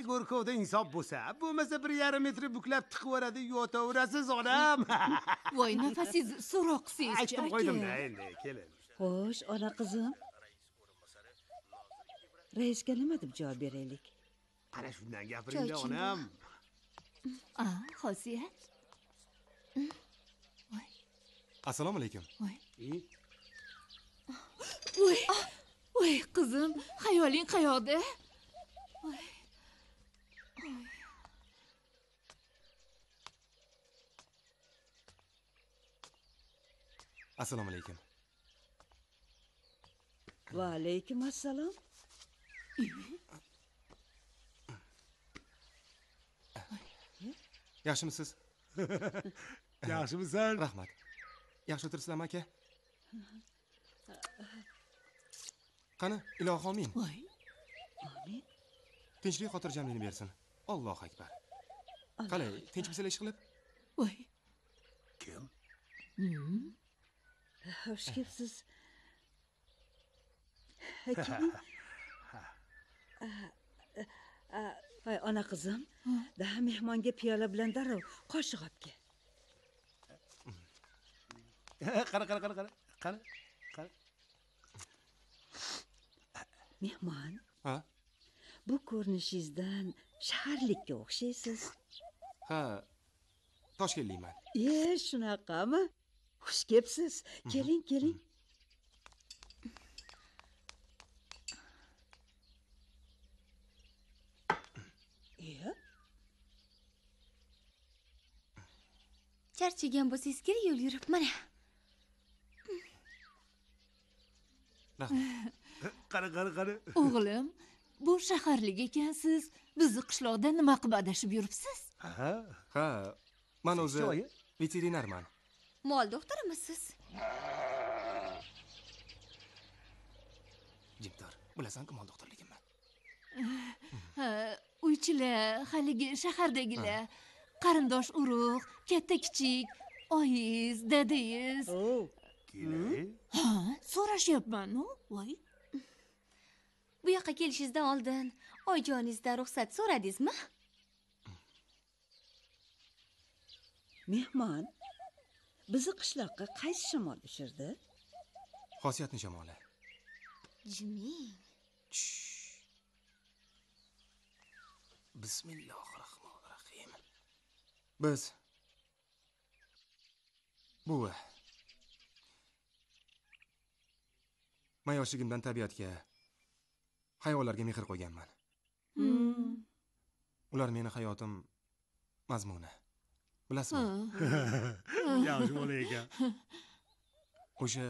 go'rkovda insof bo'lsa bo'lmasa bir yarim metr buklab tiqib yuboradi yotaverasiz onam. (laughs) Voy nafasingizni so'roq qilsangizchi aytib qo'ydimda endi keling Xo'sh, ona qizim. Raisga nima deb javob beraylik? ana shundan gapiringda Choy onam. A xosiyat. Assalomu alaykum. Voy. Voy voy qizim. Xayoling qayoqda assalomu alaykum. Va alaykum assalom. yaxshimisiz? (laughs) Yaxshimisan. Rahmat. Yaxshi o'tiribsizlarmi aka? Qani ilohi omin voy. Tinchlik xotirjamlikni bersin. Allohu akbar. Qalay tinchmisizlar ish qilib. Voy. Kim Xush kelibsiz. Keling. Voy ona qizim, da mehmonga piyola bilan darrov qoshiq olib kel. (laughs) qara qara qara qara qara qara Mehmon, ha bu ko'rinishingizdan shaharlikka o'xshaysiz. ha toshkentlikman E, shunaqami? Xush kelibsiz. Keling, keling. E, charchagan bo'lsangiz kerak yo'l yurib mana qara (laughs) qara qara o'g'lim bu shaharlik ekansiz bizni qishloqda nima qilib adashib yuribsiz? Ha ha. Man o'zi veterinarman mol doktorimisiz jim tur bilasanku mol doktorligimni? Ha uychilar haligi shahardagilar qarindosh urug' katta kichik oyingiz dadangiz oh, ha so'rashyapmanu voy. Bu yoqqa kelishingizdan oldin oyijoningizdan ruxsat so'radingizmi? Mehmon. Bizni qishloqqa qaysi shamol tushirdi? xosiyatni shamoli jiming. Bismillahi rohmanir rohim biz. Buvi man yoshligimdan tabiatga hayvonlarga mehr qo'yganman. Ular meni hayotim mazmuni bilasizmi yaxshi bola ekan o'sha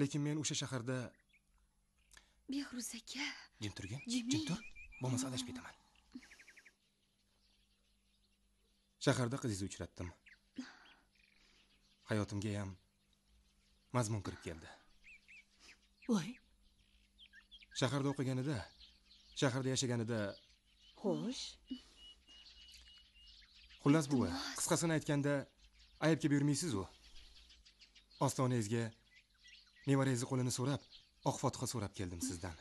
lekin men o'sha shaharda behruz aka jim turgin jim tur bo'lmasa adashib ketaman shaharda qizingizni uchratdim hayotimga ham mazmun kirib keldi voy shaharda o'qiganida shaharda yashaganida xo'sh xullas buva qisqasini aytganda aybga buyurmaysiz-ku ostonangizga nevarangizni qo'lini so'rab oq fotiha so'rab keldim sizdan.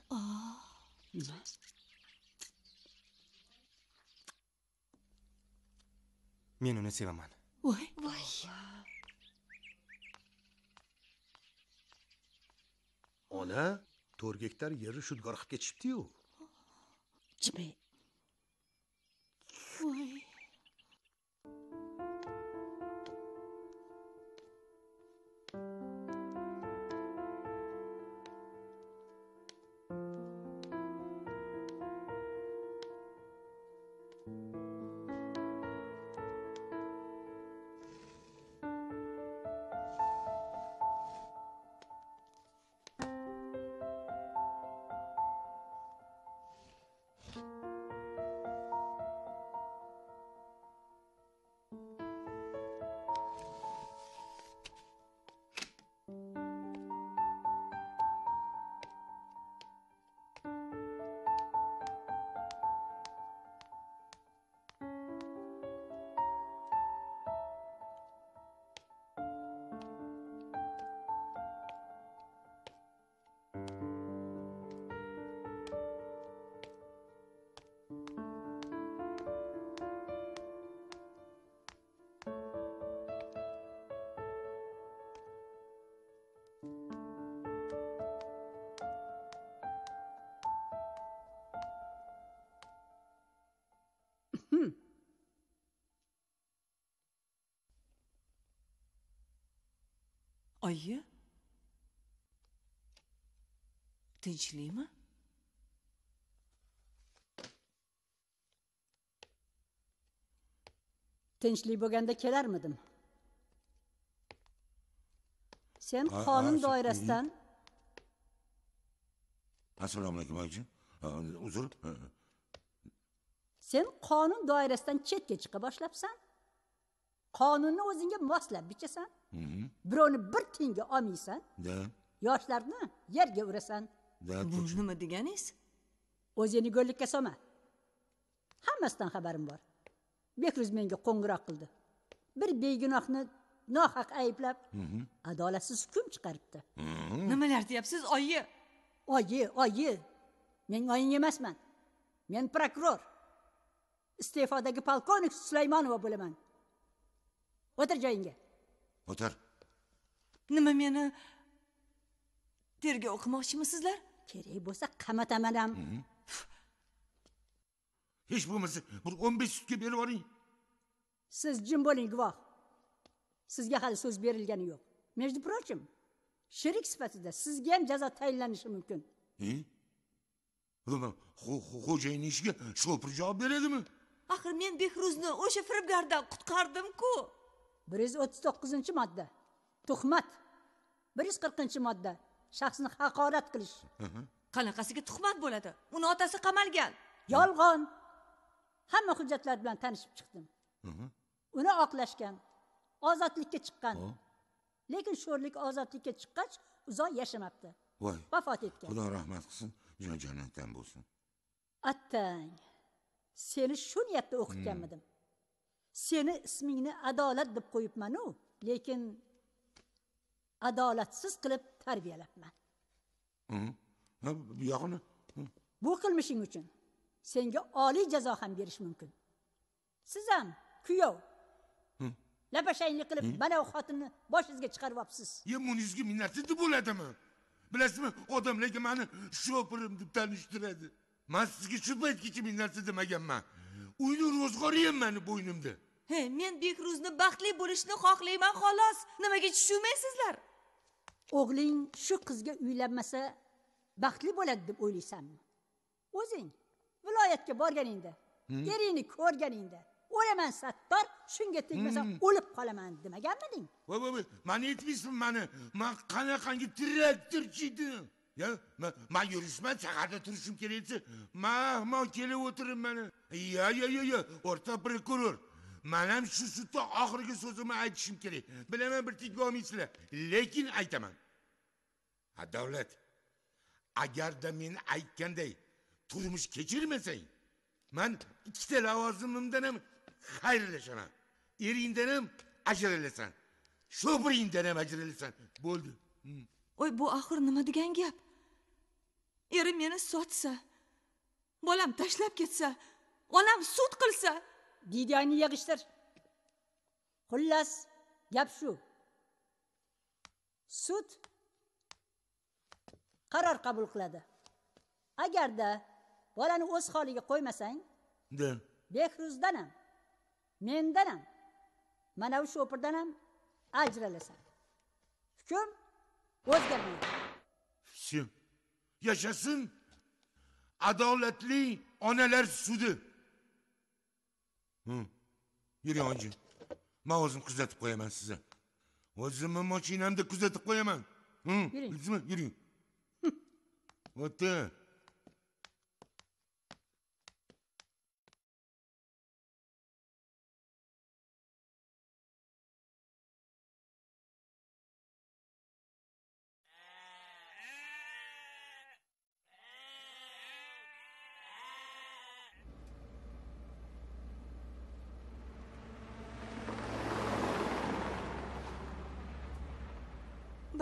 Men uni sevaman. Voy. Voy. Ona to'rt gektar yerni shudgor qilib ketishibdi-yu. jimay. Voy oyi? Tinchlikmi? Tinchlik bo'lganda kelarmidim. Sen qonun doirasidan assalomu alaykum oyijon uzr. Sen qonun doirasidan chetga chiqa boshlabsan qonunni o'zingga moslab bichasan. Birovni bir tiyinga olmaysan da. yoshlarni yerga urasan. Da bu nima deganingiz? O'zingni go'llikka solma hammasidan xabarim bor. Bekruz menga qo'ng'iroq qildi. Bir begunohni nohaq ayblab adolatsiz hukm chiqaribdi. Nimalar deyapsiz? Oyi. Oyi oyi. Men oying emasman. Men prokuror. Iste'fodagi polkovnik sulaymonova bo'laman. O'tir joyingga o'tir nima meni tergov qilmoqchimisizlar? Kerak bo'lsa qamataman ham. Hech bo'lmasa bir o'n besh sutga berib yuboring siz jim bo'ling guvoh. Sizga hali so'z berilgani yo'q. Между прочим sherik sifatida sizga ham jazo tayinlanishi mumkin. Nima xo- xo- xo'jayinni ishiga shopir javob beradimi? Axir men behruzni o'sha firibgardan qutqardim-ku bir yuz o'ttiz to'qqizinchi modda. Tuhmat. bir yuz qirqinchi modda. Shaxsni haqorat qilish. Qanaqasiga tuhmat bo'ladi? Uni otasi qamalgan. Yolg'on. Hamma hujjatlar bilan tanishib chiqdim. Uni oqlashgan ozodlikka chiqqan. Lekin sho'rlik ozodlikka chiqqach uzoq yashamabdi voy. Vafot etgan. Xudo rahmat qilsin jannatdan bo'lsin. Attang. Seni shu niyatda o'qitganmidim seni ismingni adolat deb qo'yibmanu lekin adolatsiz qilib tarbiyalabman. Ha, bu yog'ini bu qilmishing uchun senga oliy jazo ham berish mumkin. Siz ham kuyov lapashanglik qilib mana bu xotinni boshingizga chiqarib olibsiz ye bunizga minnatsiz bo'ladimi? Bilasizmi odamlarga mani shopirim deb tanishtiradi. Man sizga shu paytgacha minnatli demaganman uyni ro'zg'ori ham mani bo'ynimda. He men behruzni baxtli bo'lishini xohlayman xolos. Nimaga tushunmaysizlar? O'g'ling shu qizga uylanmasa baxtli bo'ladi deb o'ylaysanmi? O'zing viloyatga borganingda eringni ko'rganingda o'laman sattor shunga tegmasam o'lib qolaman demaganmiding? Voy voy voy mani aytmaysizmi mani? Man qanaqangi traktorchi edim yo man yurishman shaharda turishim kerak mahmon kelib o'tirib mani. Yo yo yo yo o'rta prokuror. Man ham shu sudda oxirgi so'zimni aytishim kerak. Bilaman bir tegib olmaysizlar lekin aytaman. Ha davlat agarda men aytganday turmush kechirmasang man ikkita lavozimimdan ham xayrlashaman. Eringdan ham ajralasan. Sho'piringdan ham ajralasan. Bo'ldi. Hmm. Voy bu axir nima degan gap? Erim meni sotsa bolam tashlab ketsa onam sud qilsa. Videoni yig'ishtir xullas gap shu. Sud qaror qabul qiladi. Agarda bolani o'z holiga qo'ymasang da behruzdan ham mendan ham mana bu sho'pirdan ham ajralasan. Hukm o'zgarmaydi. Все yashasin adolatli onalar sudi Hı, yuring onajon man o'zim kuzatib qo'yaman sizni o'zimni mashinamda kuzatib qo'yaman Hı, Yuring. bildingizmi yuring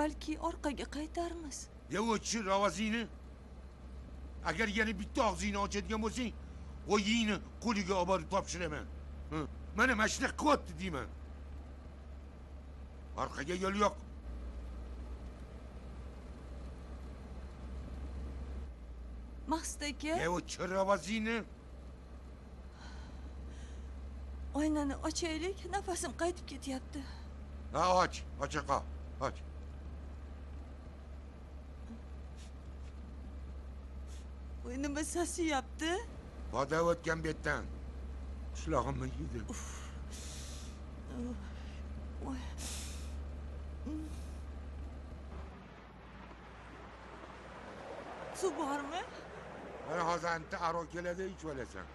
balki orqaga qaytarmiz. Ya o'tchi ravozingni agar yana bitta og'zingni ochadigan bo'lsang o'yingni qo'liga olib borib topshiraman. Mana mana shunaqa qilyapti deyman. Orqaga yo'l yo'q. Maqsud aka ya o'tchi ravozingni oynani ochaylik nafasim qaytib ketyapti. Ha och ocha qol och voy nima sasiyapti poda o'tgan betdan. Qishlog'imni yedi Voy. suv bormi? Mana hozir anta aro keladi ichib olasan.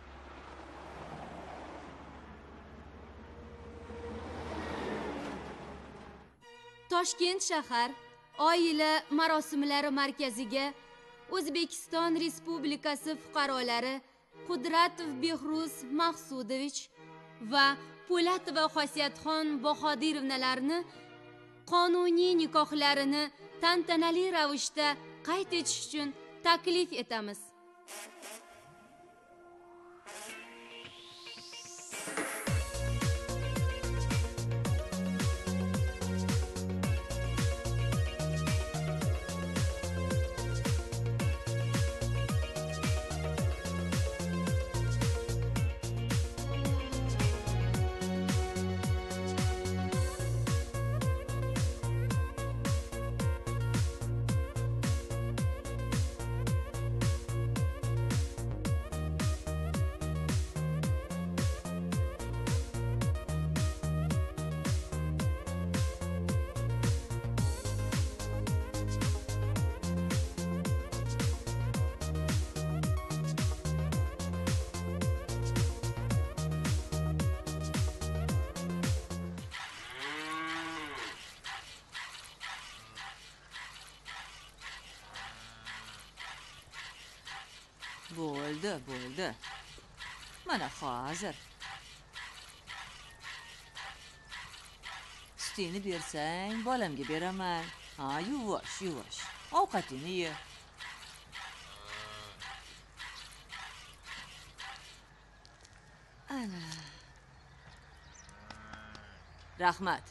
Toshkent shahar oila marosimlari markaziga o'zbekiston respublikasi fuqarolari qudratov behruz maqsudovich va po'latova xosiyatxon bahodirovnalarni qonuniy nikohlarini tantanali ravishda qayd etish uchun taklif etamiz. ده من اخو ستینی بیرسن بالم گی بیرم من. ها یو واش یو واش. او قطینیه رحمت.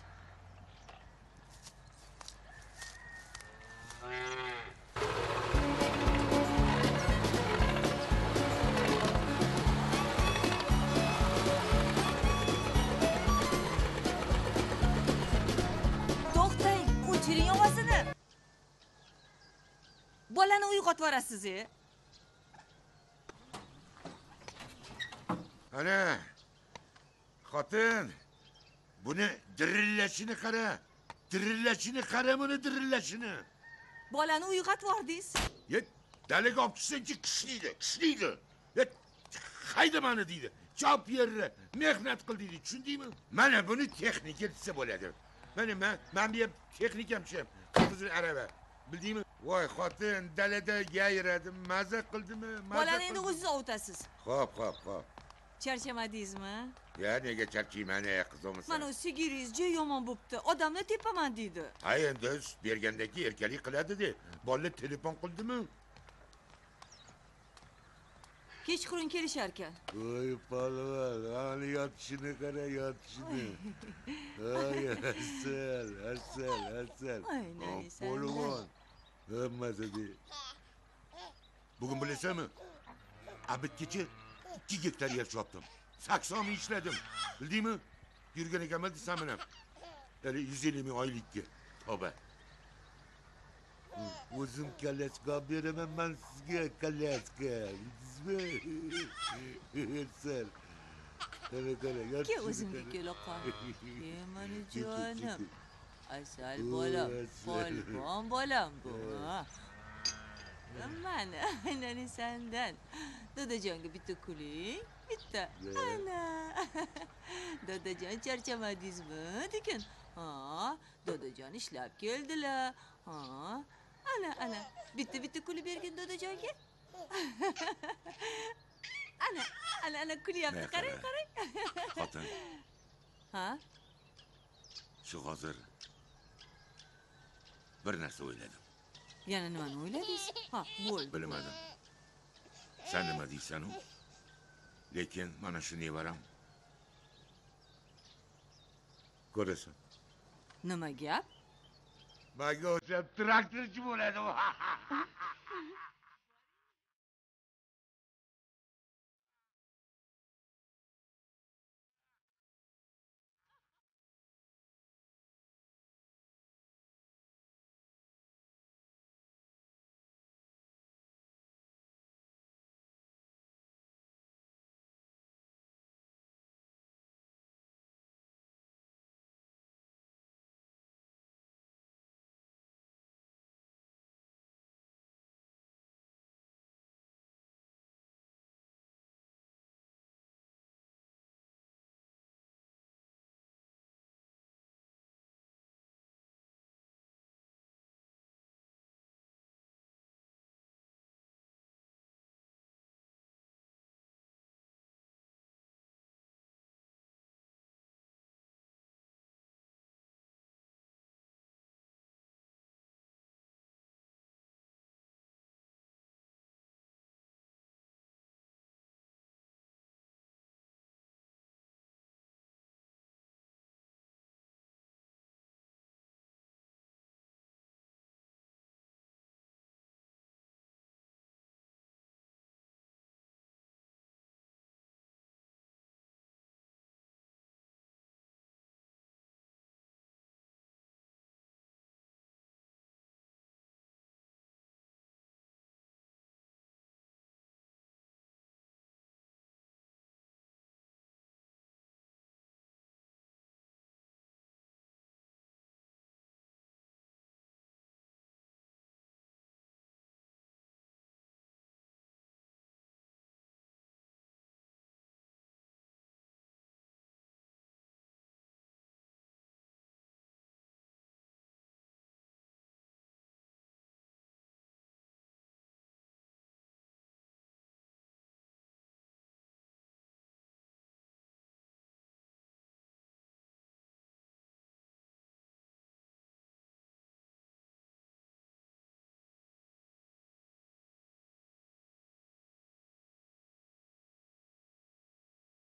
Uyg'otib yuborasiz e ana xotin buni dirillashini qara dirillashini qara buni dirillashini. Bolani uyg'otib yubordingiz dalaga olib chiqsangchi qishlaydi qishlaydi Yet, hayda mani deydi chop yerni mehnat qil deydi tushundingmi? Mana buni texnika desa bo'ladi. Mana man man bu ham texnikam shu ham arava bildingmi voy xotin dalada yayradi maza qildimi bolani endi o'ziz ovutasiz. Xo'p xo'p xo'p. Charchamadingizmi? Ya nega charchayman ey qizimisan mana sigiringiz juda yomon bo'pti. Odamni tepaman deydi. Ha endi sut bergandan keyin erkalik qiladida bola telefon qildimi? Kechqurun kelishar ekan voy polvon ani yotishini qara yotishini. Ay asal asal asal. Polvon hammasi de bugun bilasanmi kecha ikki gektar yer chopdim. Saksovni ishladim. Bildingmi? Yurgan ekanman desamman ham hali yuz ellik ming oylikka. Tavba. O'zim kolyaska olib beraman man sizga bildingizmi? Asal qara qara ke yotishini o'zimga kela qol e Ket, ket, jonim. Asal Voy, bolam asal. polvon bolam bu. Ha. mana (laughs) aynan sandan dadajonga bitta kuling bitta Ya. ana. (laughs) Dadajon charchamadingizmi degan ha. Dadajon ishlab keldilar ha. Ana ana. Bitta bitta kulib bergin dadajonga (laughs) ana ana ana kulyapti Ne qarang qara. qarang xotin ha. Shu hozir bir narsa o'yladim. Yana nimani o'yladingiz? Ha bo'ldi. Bilmadim. San nima deysanu lekin mana shu nevaram. Ko'rasan. Nima gap? Manga o'xshab traktorchi bo'ladi u (laughs)